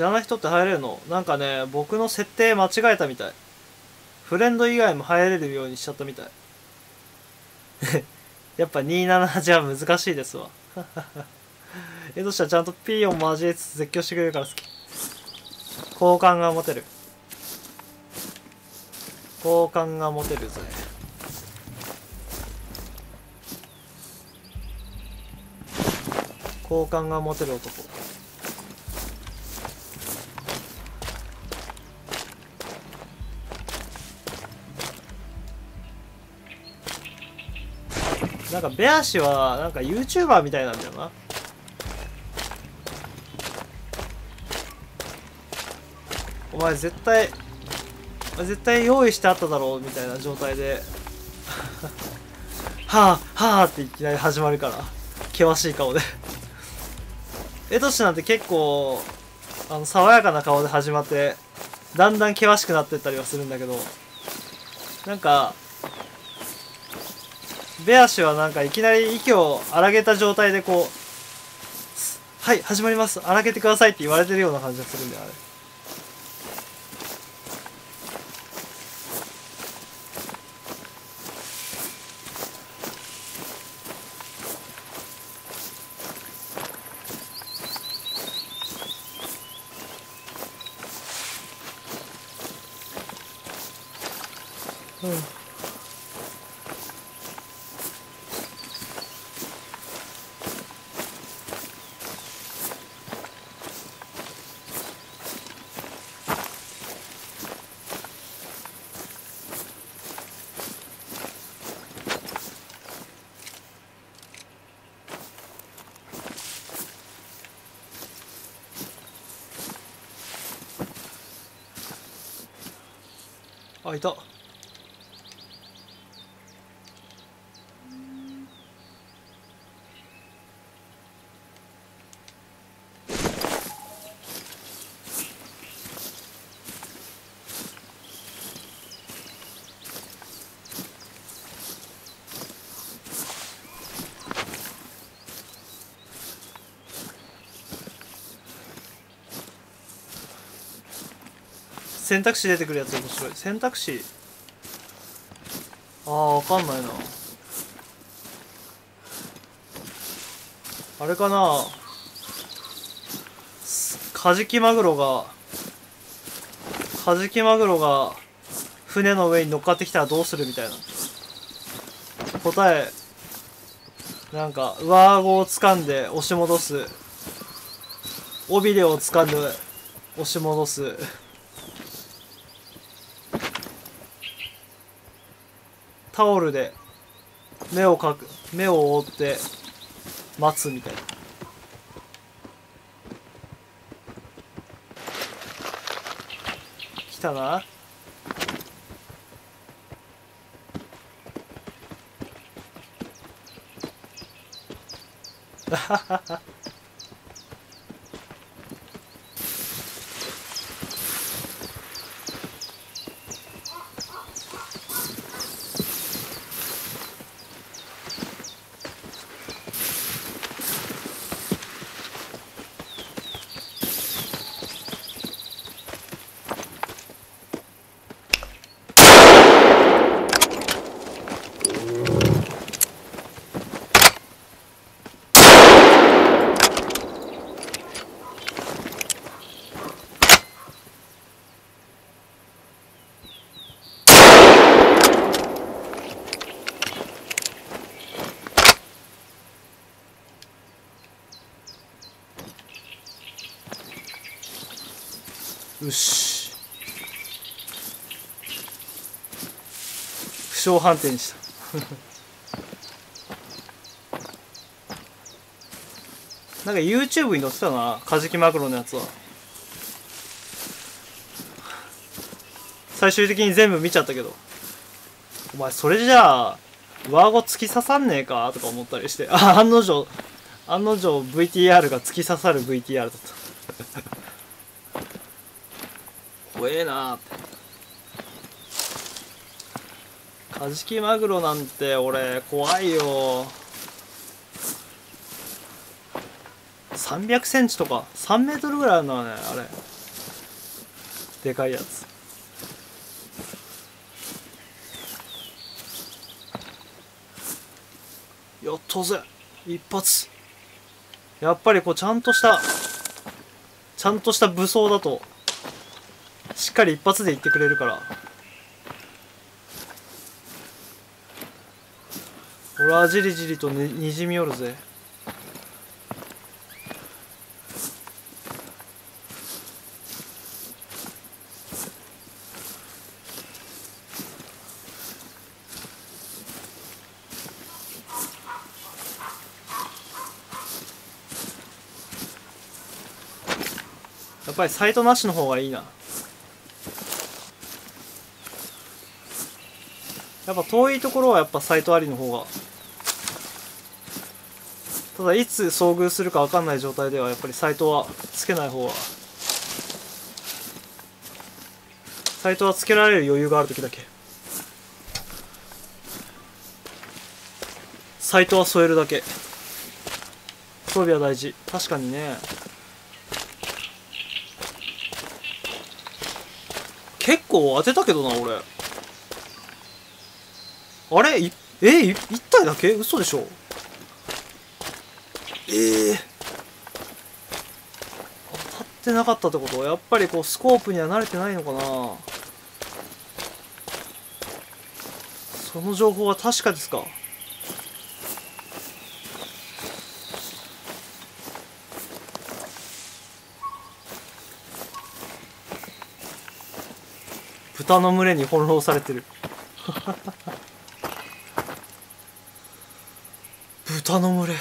知らない人って入れるの？なんかね僕の設定間違えたみたい。フレンド以外も入れるようにしちゃったみたい。やっぱ278は難しいですわ。えどした？らちゃんと P を交えつつ絶叫してくれるから好き。好感が持てる。好感が持てるぜ。好感が持てる男。なんかベアシはなんか YouTuber みたいなんだよな。お前絶対絶対用意してあっただろうみたいな状態で はあはあっていきなり始まるから険しい顔で。エトシなんて結構あの爽やかな顔で始まってだんだん険しくなってったりはするんだけどなんかベアシはなんかいきなり息を荒げた状態でこう「はい始まります。荒げてください」って言われてるような感じがするんだよあれ。選択肢出てくるやつ面白い。選択肢。ああわかんないな。あれかな。カジキマグロがカジキマグロが船の上に乗っかってきたらどうするみたいな。答えなんか上顎を掴んで押し戻す。尾びれを掴んで押し戻す。タオルで目をかく目を覆って待つみたいな。来たな。ハハハハよし。勝判定にした。なんか YouTube に載ってたなカジキマグロのやつは。最終的に全部見ちゃったけど。お前それじゃあ上顎突き刺さんねえか？とか思ったりして。あ案の定案の定 VTR が突き刺さる VTR だった。怖えなカジキマグロなんて俺怖いよ。300センチとか。3メートルぐらいあるのはねあれ。でかいやつ。やったぜ。一発。やっぱりこうちゃんとしたちゃんとした武装だと。しっかり一発でいってくれるから。俺はじりじりとににじみおるぜ。やっぱりサイトなしの方がいいな。やっぱ遠いところはやっぱサイトありの方がただいつ遭遇するか分かんない状態ではやっぱりサイトはつけない方がサイトはつけられる余裕がある時だけ。サイトは添えるだけ。装備は大事。確かにね。結構当てたけどな俺。あれ？いえい1体だけ？嘘でしょ。ええ当たってなかったってこと？はやっぱりこうスコープには慣れてないのかな？その情報は確かですか？豚の群れに翻弄されてる。豚の群れ。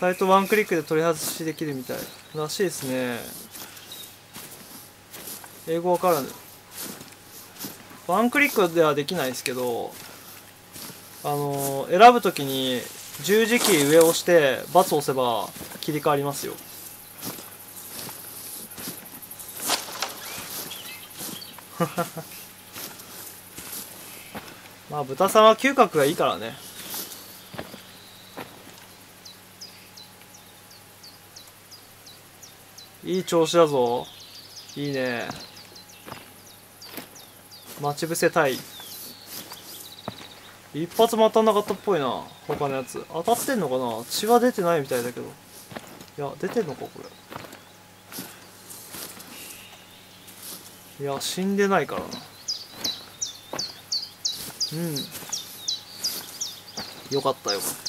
サイトワンクリックで取り外しできるみたいらしいですね。英語わからぬワンクリックではできないですけどあの選ぶときに十字キー上を押して×を押せば切り替わりますよ。まあ豚さんは嗅覚がいいからね。いい調子だぞ。いいね。待ち伏せたい。一発も当たんなかったっぽいな他のやつ。当たってんのかな？血は出てないみたいだけど。いや出てんのかこれ。いや死んでないからな。うん。よかったよかった。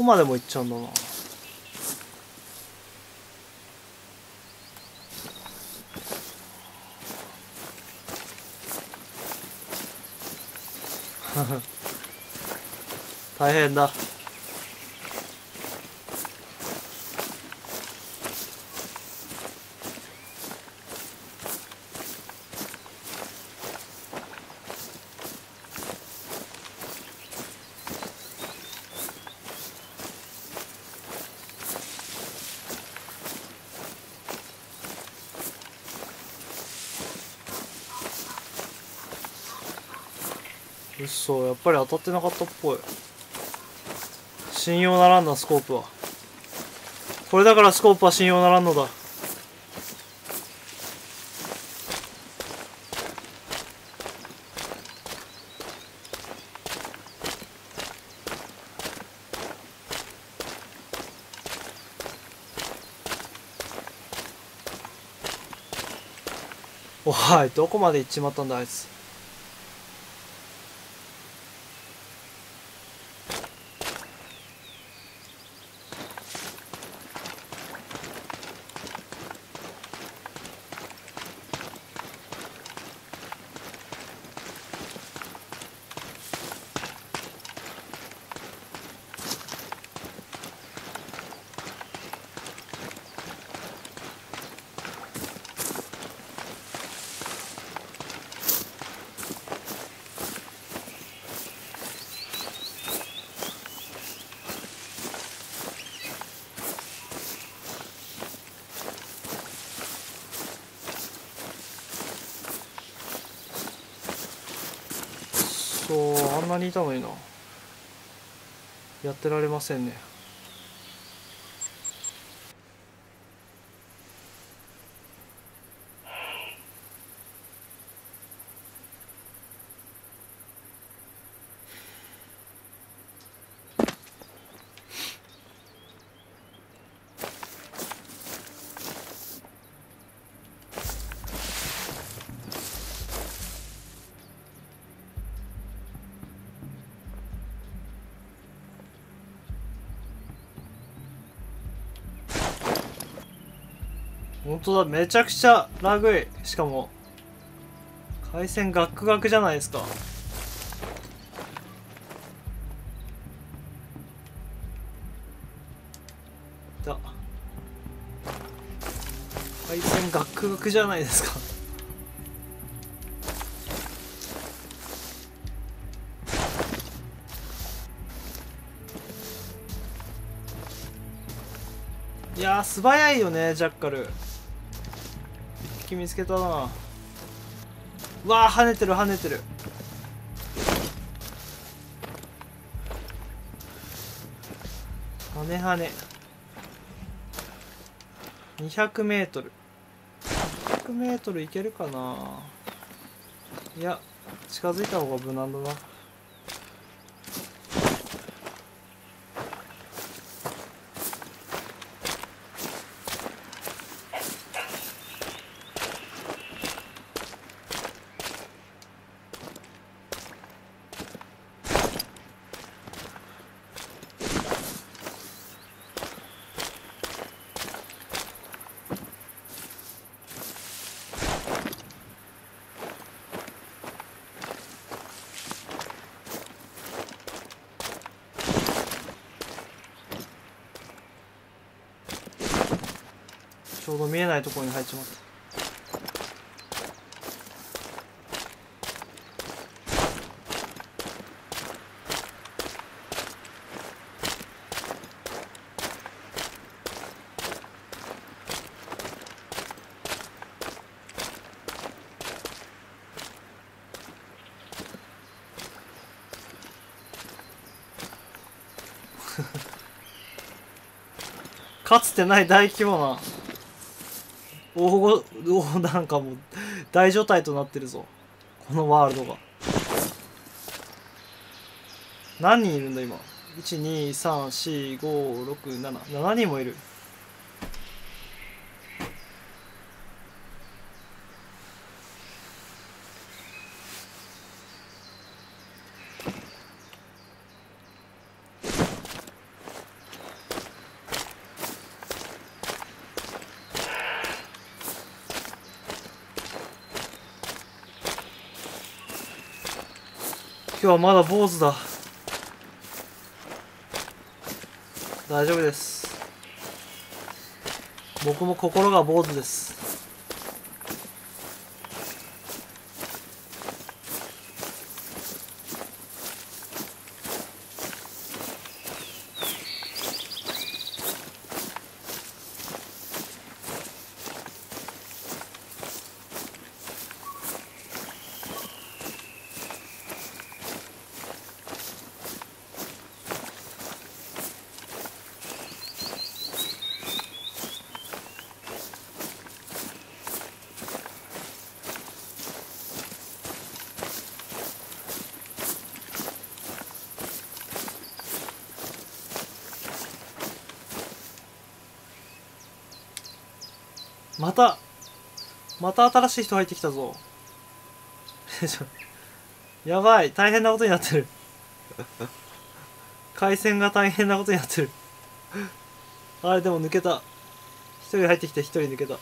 こまでも行っちゃうんだな。大変だ。嘘やっぱり当たってなかったっぽい。信用ならんなスコープは。これだからスコープは信用ならんのだ。おいどこまで行っちまったんだあいつそうあんなにいたのにな。やってられませんね。本当だ。めちゃくちゃラグい。しかも回線ガックガクじゃないですか。だ。回線ガックガクじゃないですか。いやー素早いよねジャッカル。見つけたな。わー跳ねてる跳ねてる。跳ね跳ね。200m 100m いけるかな。いや近づいた方が無難だな。見えないところに入っちまった。かつてない大規模なおおなんかもう大状態となってるぞ。このワールドが。何人いるんだ今？1234567人もいる。はまだ坊主だ。大丈夫です。僕も心が坊主です。またまた新しい人入ってきたぞ。やばい大変なことになってる。回線が大変なことになってる。あれでも抜けた。一人入ってきて一人抜けた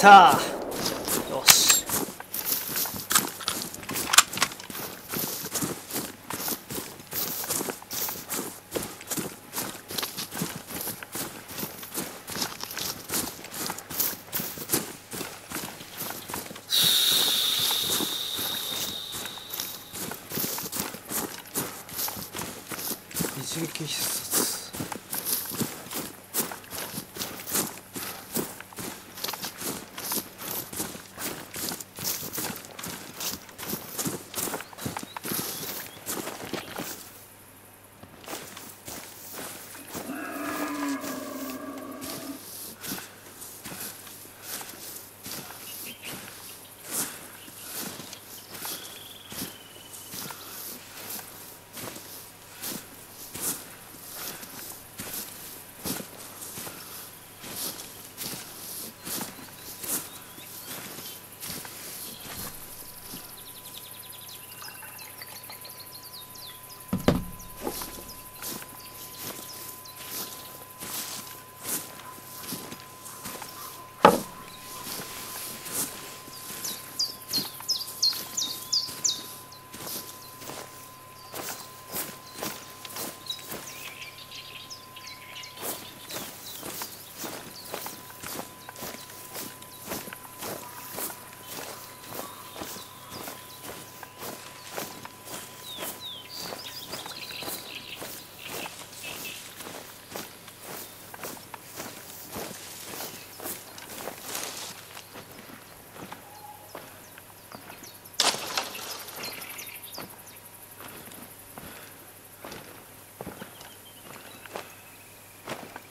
いったよし一撃必殺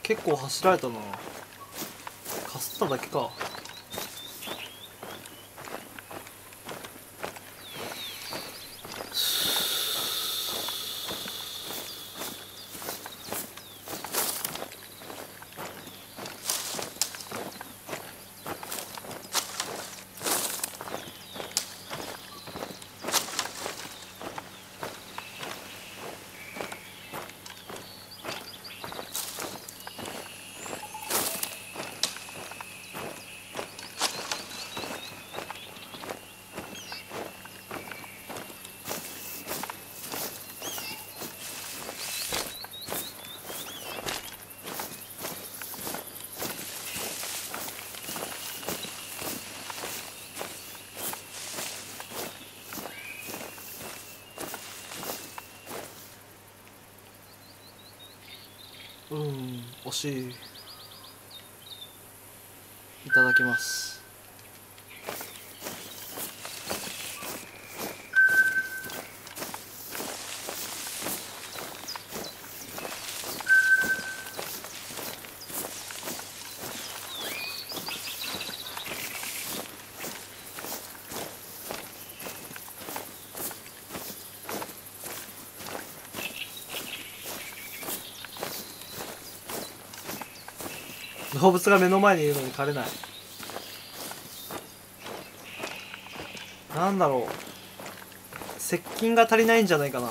結構走られたな。かすっただけか。うん惜しいただきます。動物が目の前にいるのに狩れない。なんだろう。接近が足りないんじゃないかな。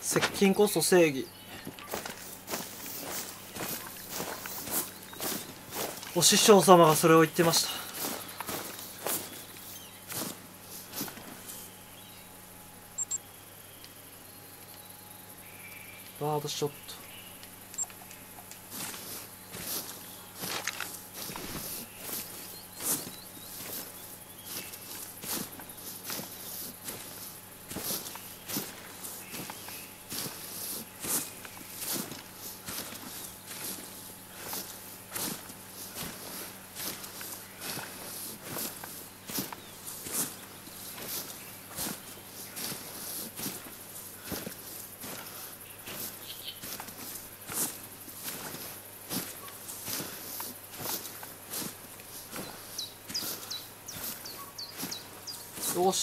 接近こそ正義。お師匠様がそれを言ってました。バ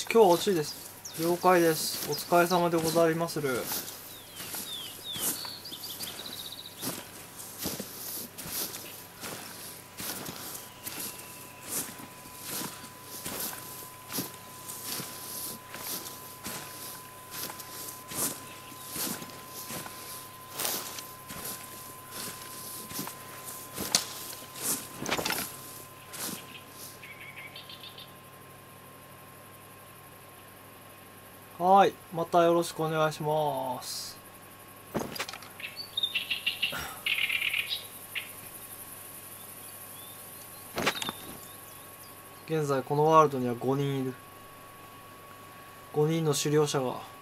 今日は落ちです。了解です。お疲れ様でございまするはいまたよろしくお願いします。現在このワールドには5人いる。5人の狩猟者が。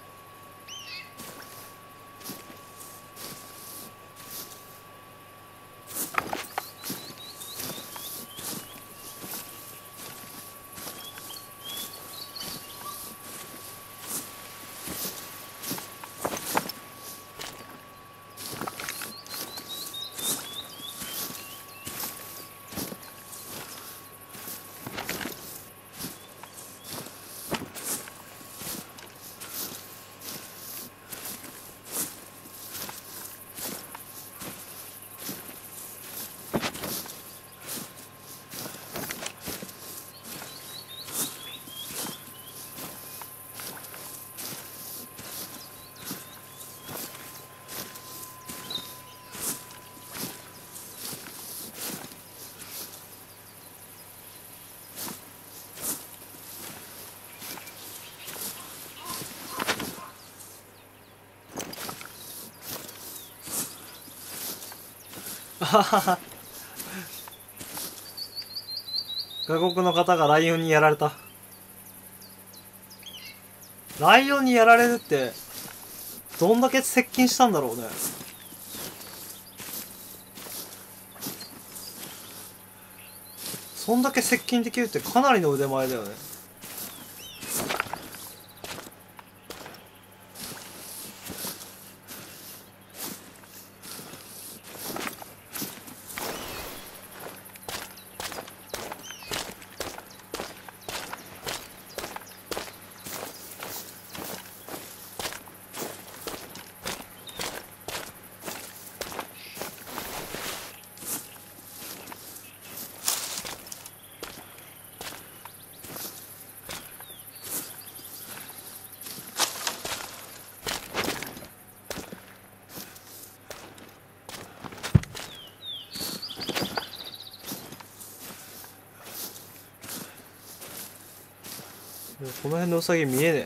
外国の方がライオンにやられた。ライオンにやられるってどんだけ接近したんだろうね。そんだけ接近できるってかなりの腕前だよね。この辺のウサギ見えねえ。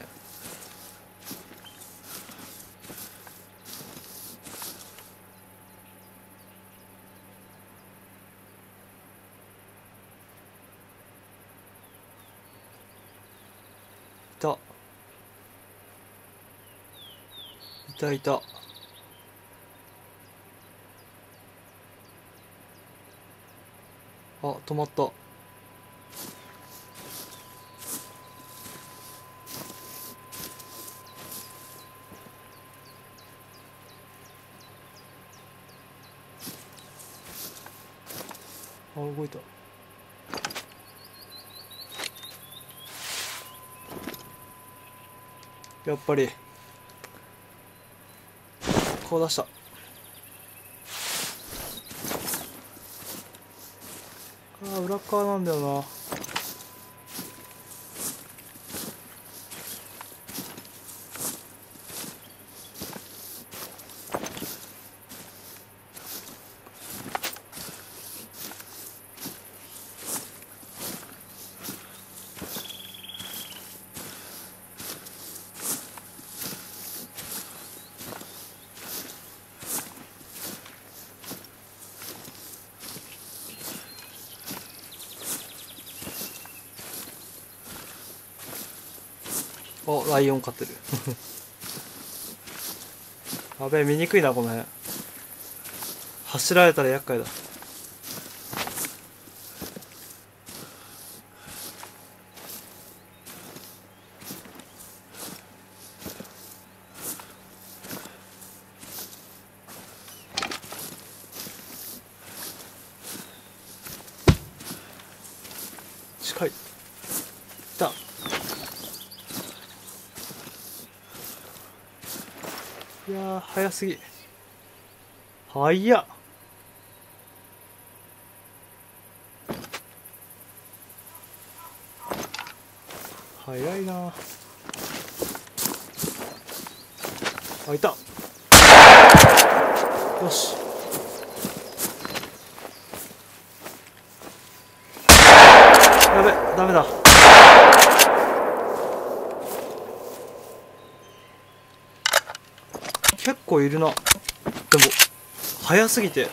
いた。いたいた。あ止まった。やっぱり。こう出した。ああ裏側なんだよな。ライオン飼ってる やべえ見にくいなこの辺。走られたら厄介だ。ー早すぎ。早っ。早いな。あいた。よし。やべダメだ結構いるな。でも早すぎて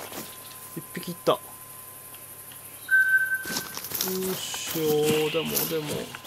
1匹いった。よいしょ。でもでも。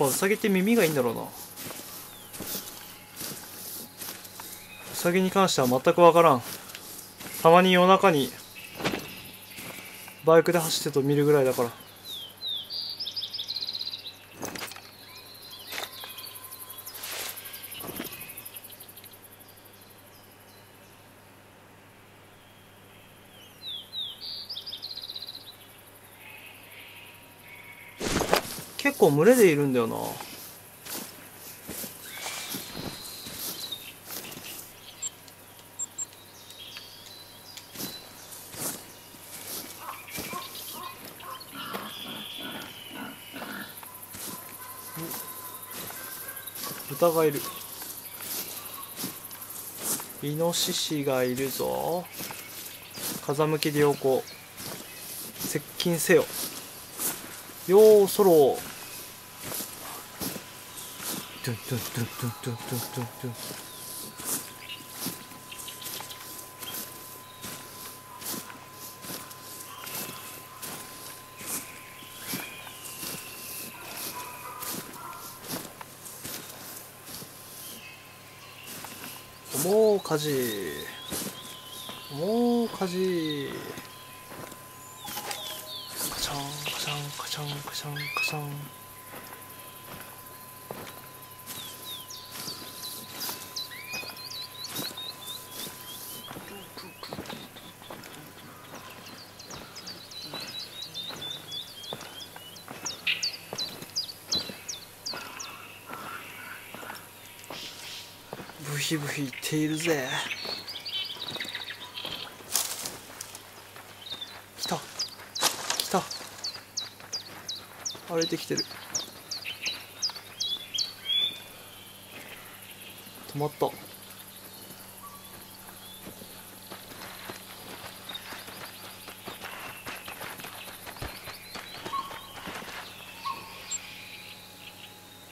ぱウサギって耳がいいんだろうな。ウサギに関しては全く分からん。たまに夜中にバイクで走ってると見るぐらいだから結構群れでいるんだよな。お豚がいる。イノシシがいるぞ。風向きで横接近せよ。ようそろトゥトゥトゥトゥトゥトゥトゥもう火事。もう火事。カチャンカチャンカチャンカチャンカチャン。ブヒブヒ言っているぜ。来た。来た。歩いてきてる。止まった。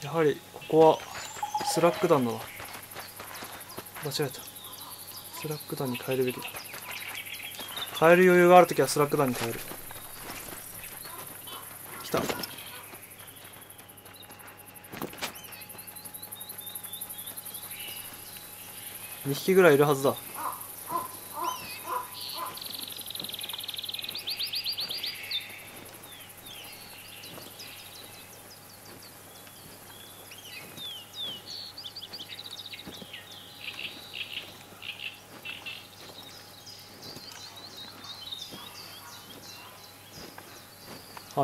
やはりここはスラッグ弾だな間違えた。スラッグ弾に変えるべき。だ変える余裕があるときはスラッグ弾に変える。来た。2匹ぐらいいるはずだ。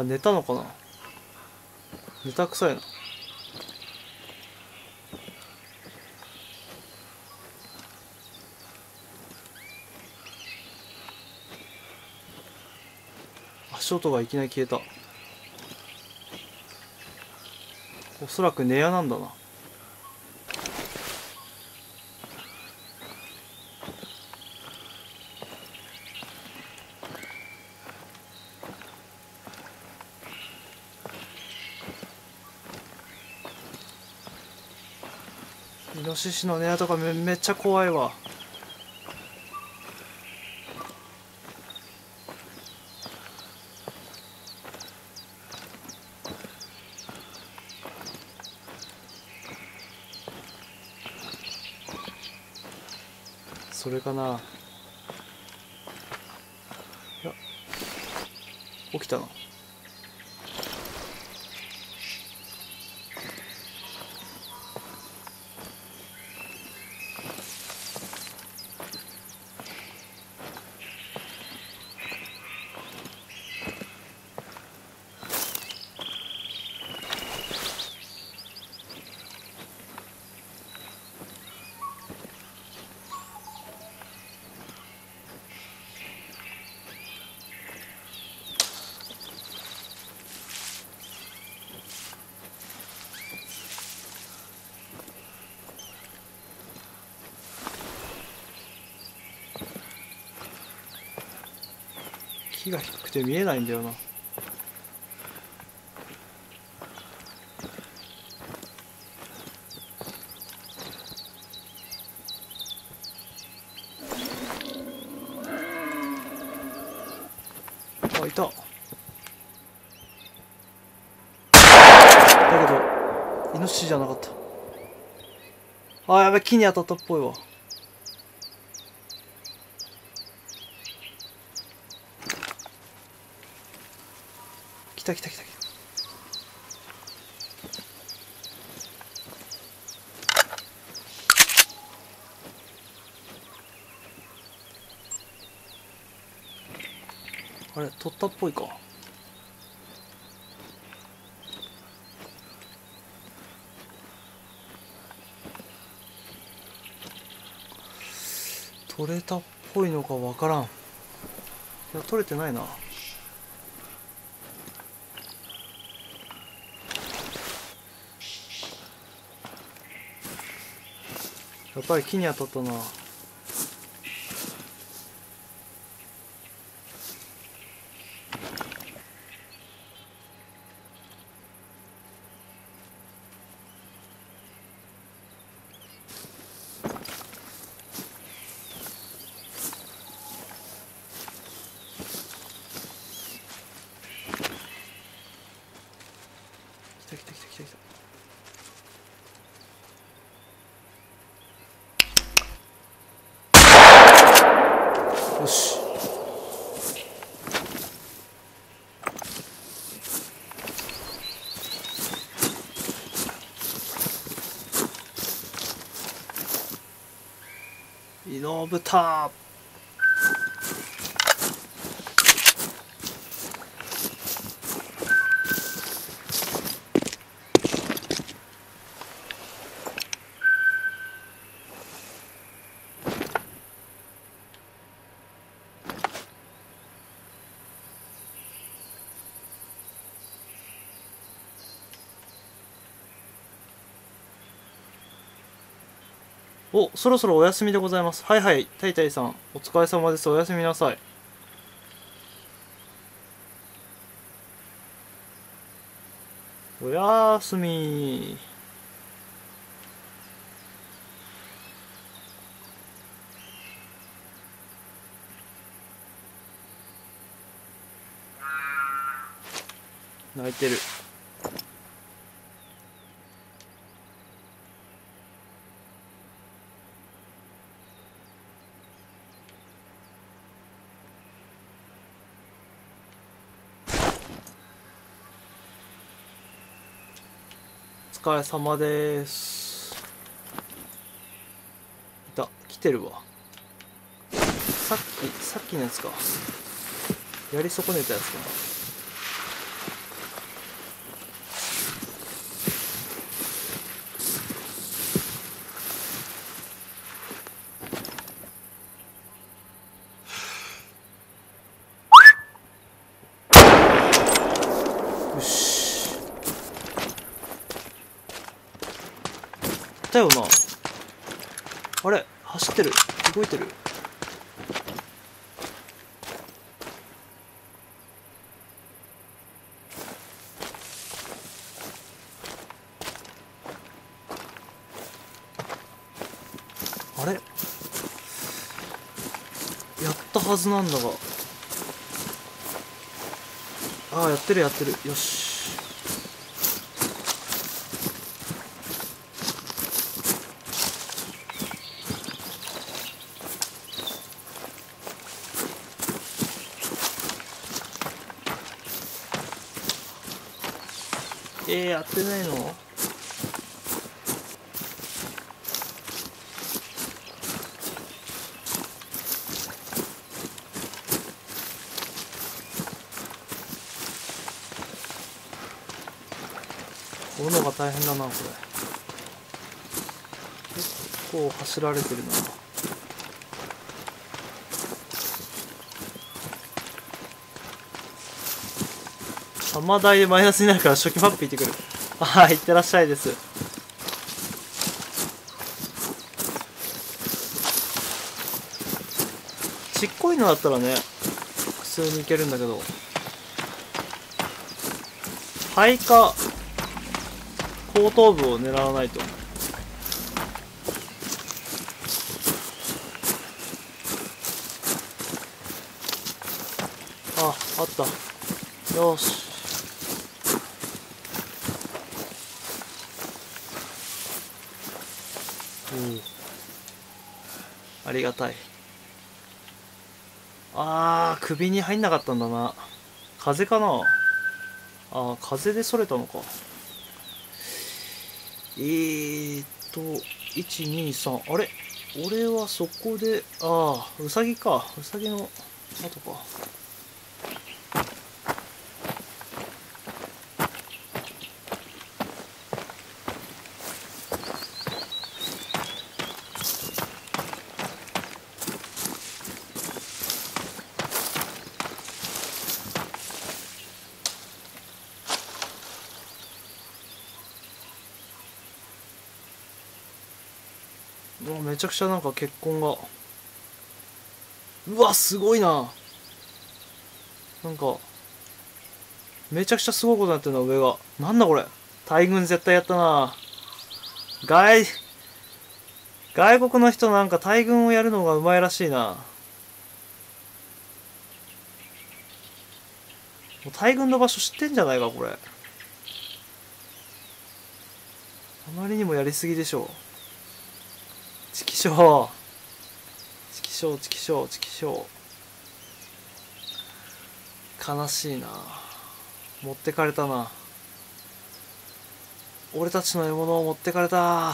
寝たのかな？寝たくさいな。足音がいきなり消えた。おそらく寝屋なんだな。ノシシの寝屋とかめめっちゃ怖いわ。それかな。て見えないんだよな。あいた。だけどイノシシじゃなかった。あやべ木に当たったっぽいわ。た来た来た来た。あれ取ったっぽいか。取れたっぽいのかわからん。いや取れてないな。やっぱり木に当たったな。の豚。おそろそろお休みでございます。はいはい。たいたいさんお疲れ様です。おやすみなさい。おやすみ。泣いてる。疲れ様です。いた来てるわ。さっきさっきのやつか。やり損ねたやつか。なだよな。あれ？走ってる？動いてる？あれ？やったはずなんだが。ああやってるやってる。よし。えー、やってないの？追うのが大変だなこれ。結構走られてるな。玉台でマイナスになるから初期マップ行ってくる。はい行ってらっしゃいです。ちっこいのだったらね普通に行けるんだけど。肺か後頭部を狙わないと。ああった。よしうんありがたい。あー首に入んなかったんだな。風かな。あー風でそれたのか。えーっと123あれ？俺はそこでああウサギか。ウサギの後か。めちゃくちゃなんか血痕が。うわすごいな。なんかめちゃくちゃすごいことになってるな上が。なんだこれ。大軍絶対やったな。外外国の人なんか大軍をやるのがうまいらしいな。大軍の場所知ってんじゃないかこれ。あまりにもやりすぎでしょチキショーチキショーチキショーチキショー悲しいな。持ってかれたな。俺たちの獲物を持ってかれた。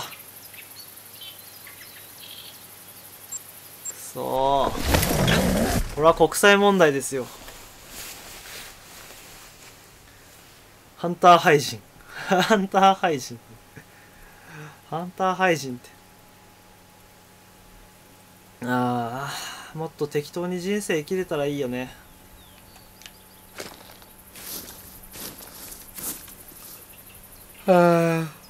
そうこれは国際問題ですよ。ハンター廃人ハンター廃人ハンター廃人って。ああもっと適当に人生生きれたらいいよね。ああ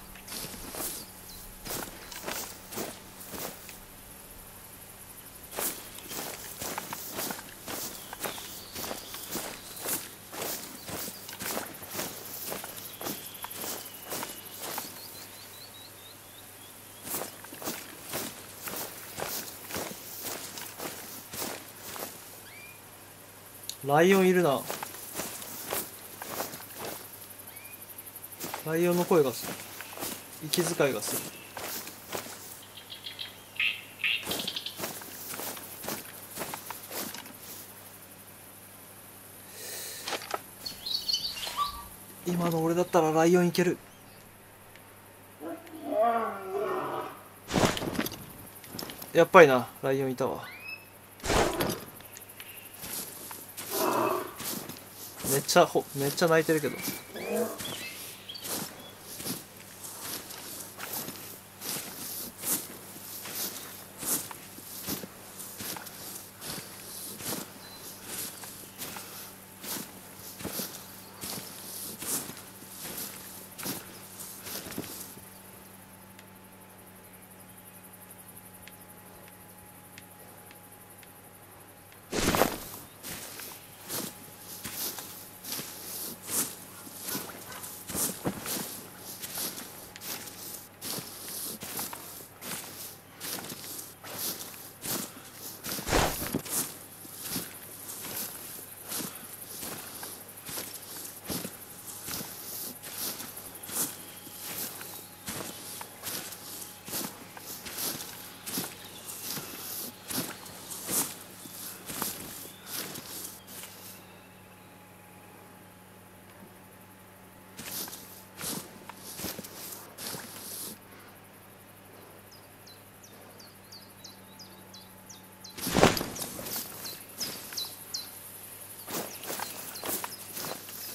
ライオンいるな。ライオンの声がする。息遣いがする。今の俺だったらライオンいける。やっぱりなライオンいたわ。めっちゃほめっちゃ泣いてるけどい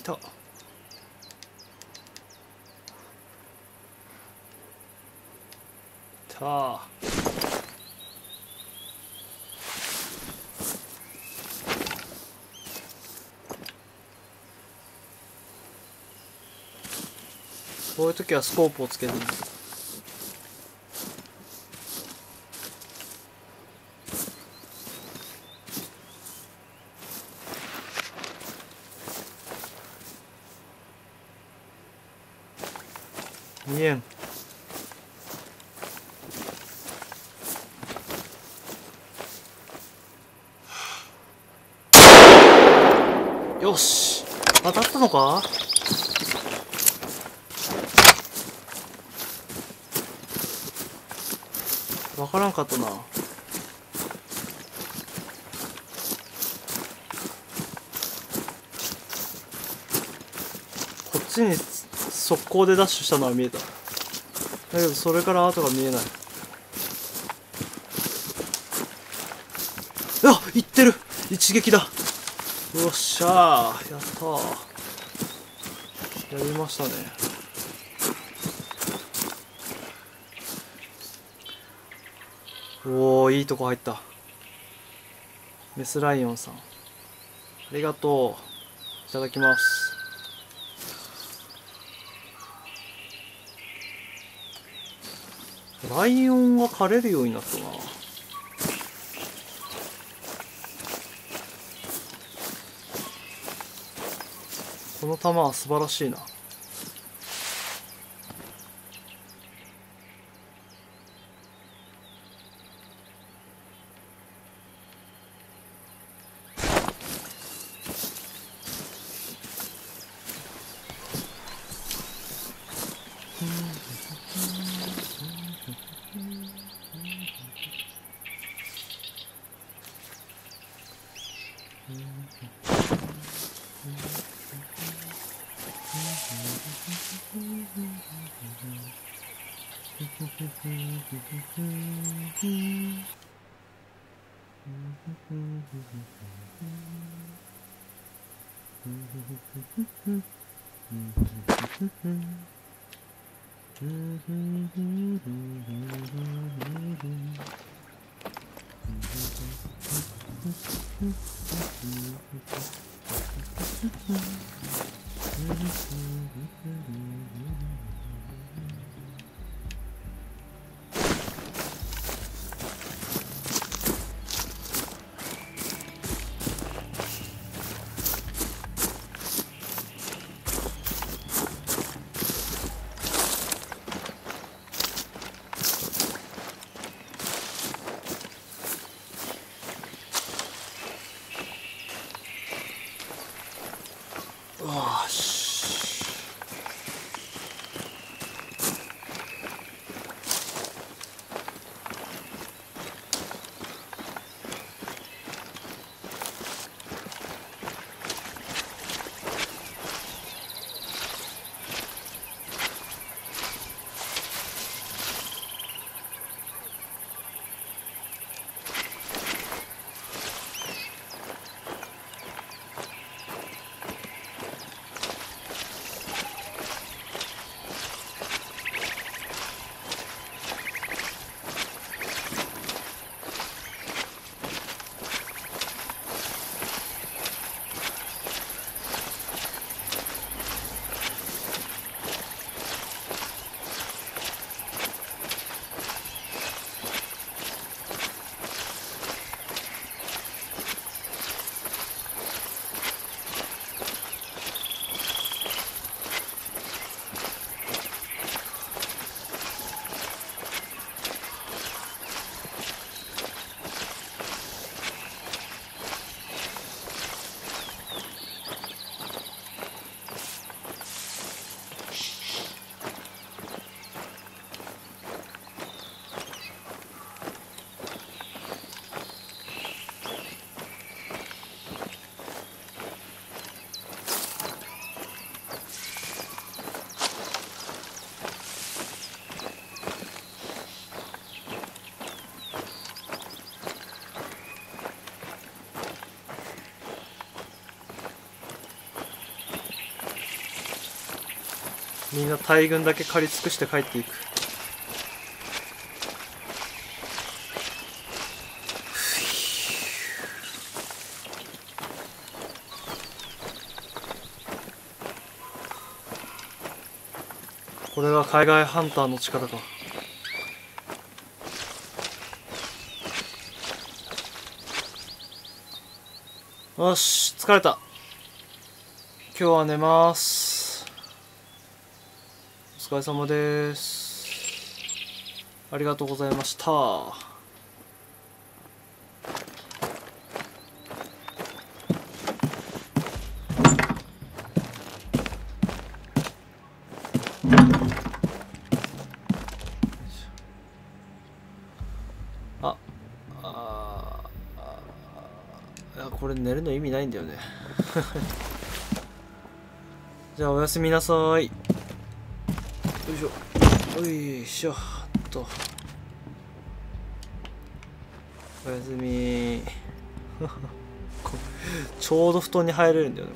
たいた時はスコープをつけるんだ見えん。よし。当たったのか？わからんかったな。こっちに速攻でダッシュしたのは見えた。だけどそれから後が見えない。あ行ってる。一撃だ。よっしゃー。やったー。やりましたね。おおいいとこ入った。メスライオンさん。ありがとう。いただきます。ライオンが狩れるようになったな。この弾は素晴らしいな。みんな大群だけ借り尽くして帰っていく。これが海外ハンターの力か。よし疲れた。今日は寝ます。疲れ様です。ありがとうございました。ああこれ寝るの意味ないんだよね。じゃあおやすみなさい。よいしょっと。おやすみ。ちょうど布団に入れるんだよね。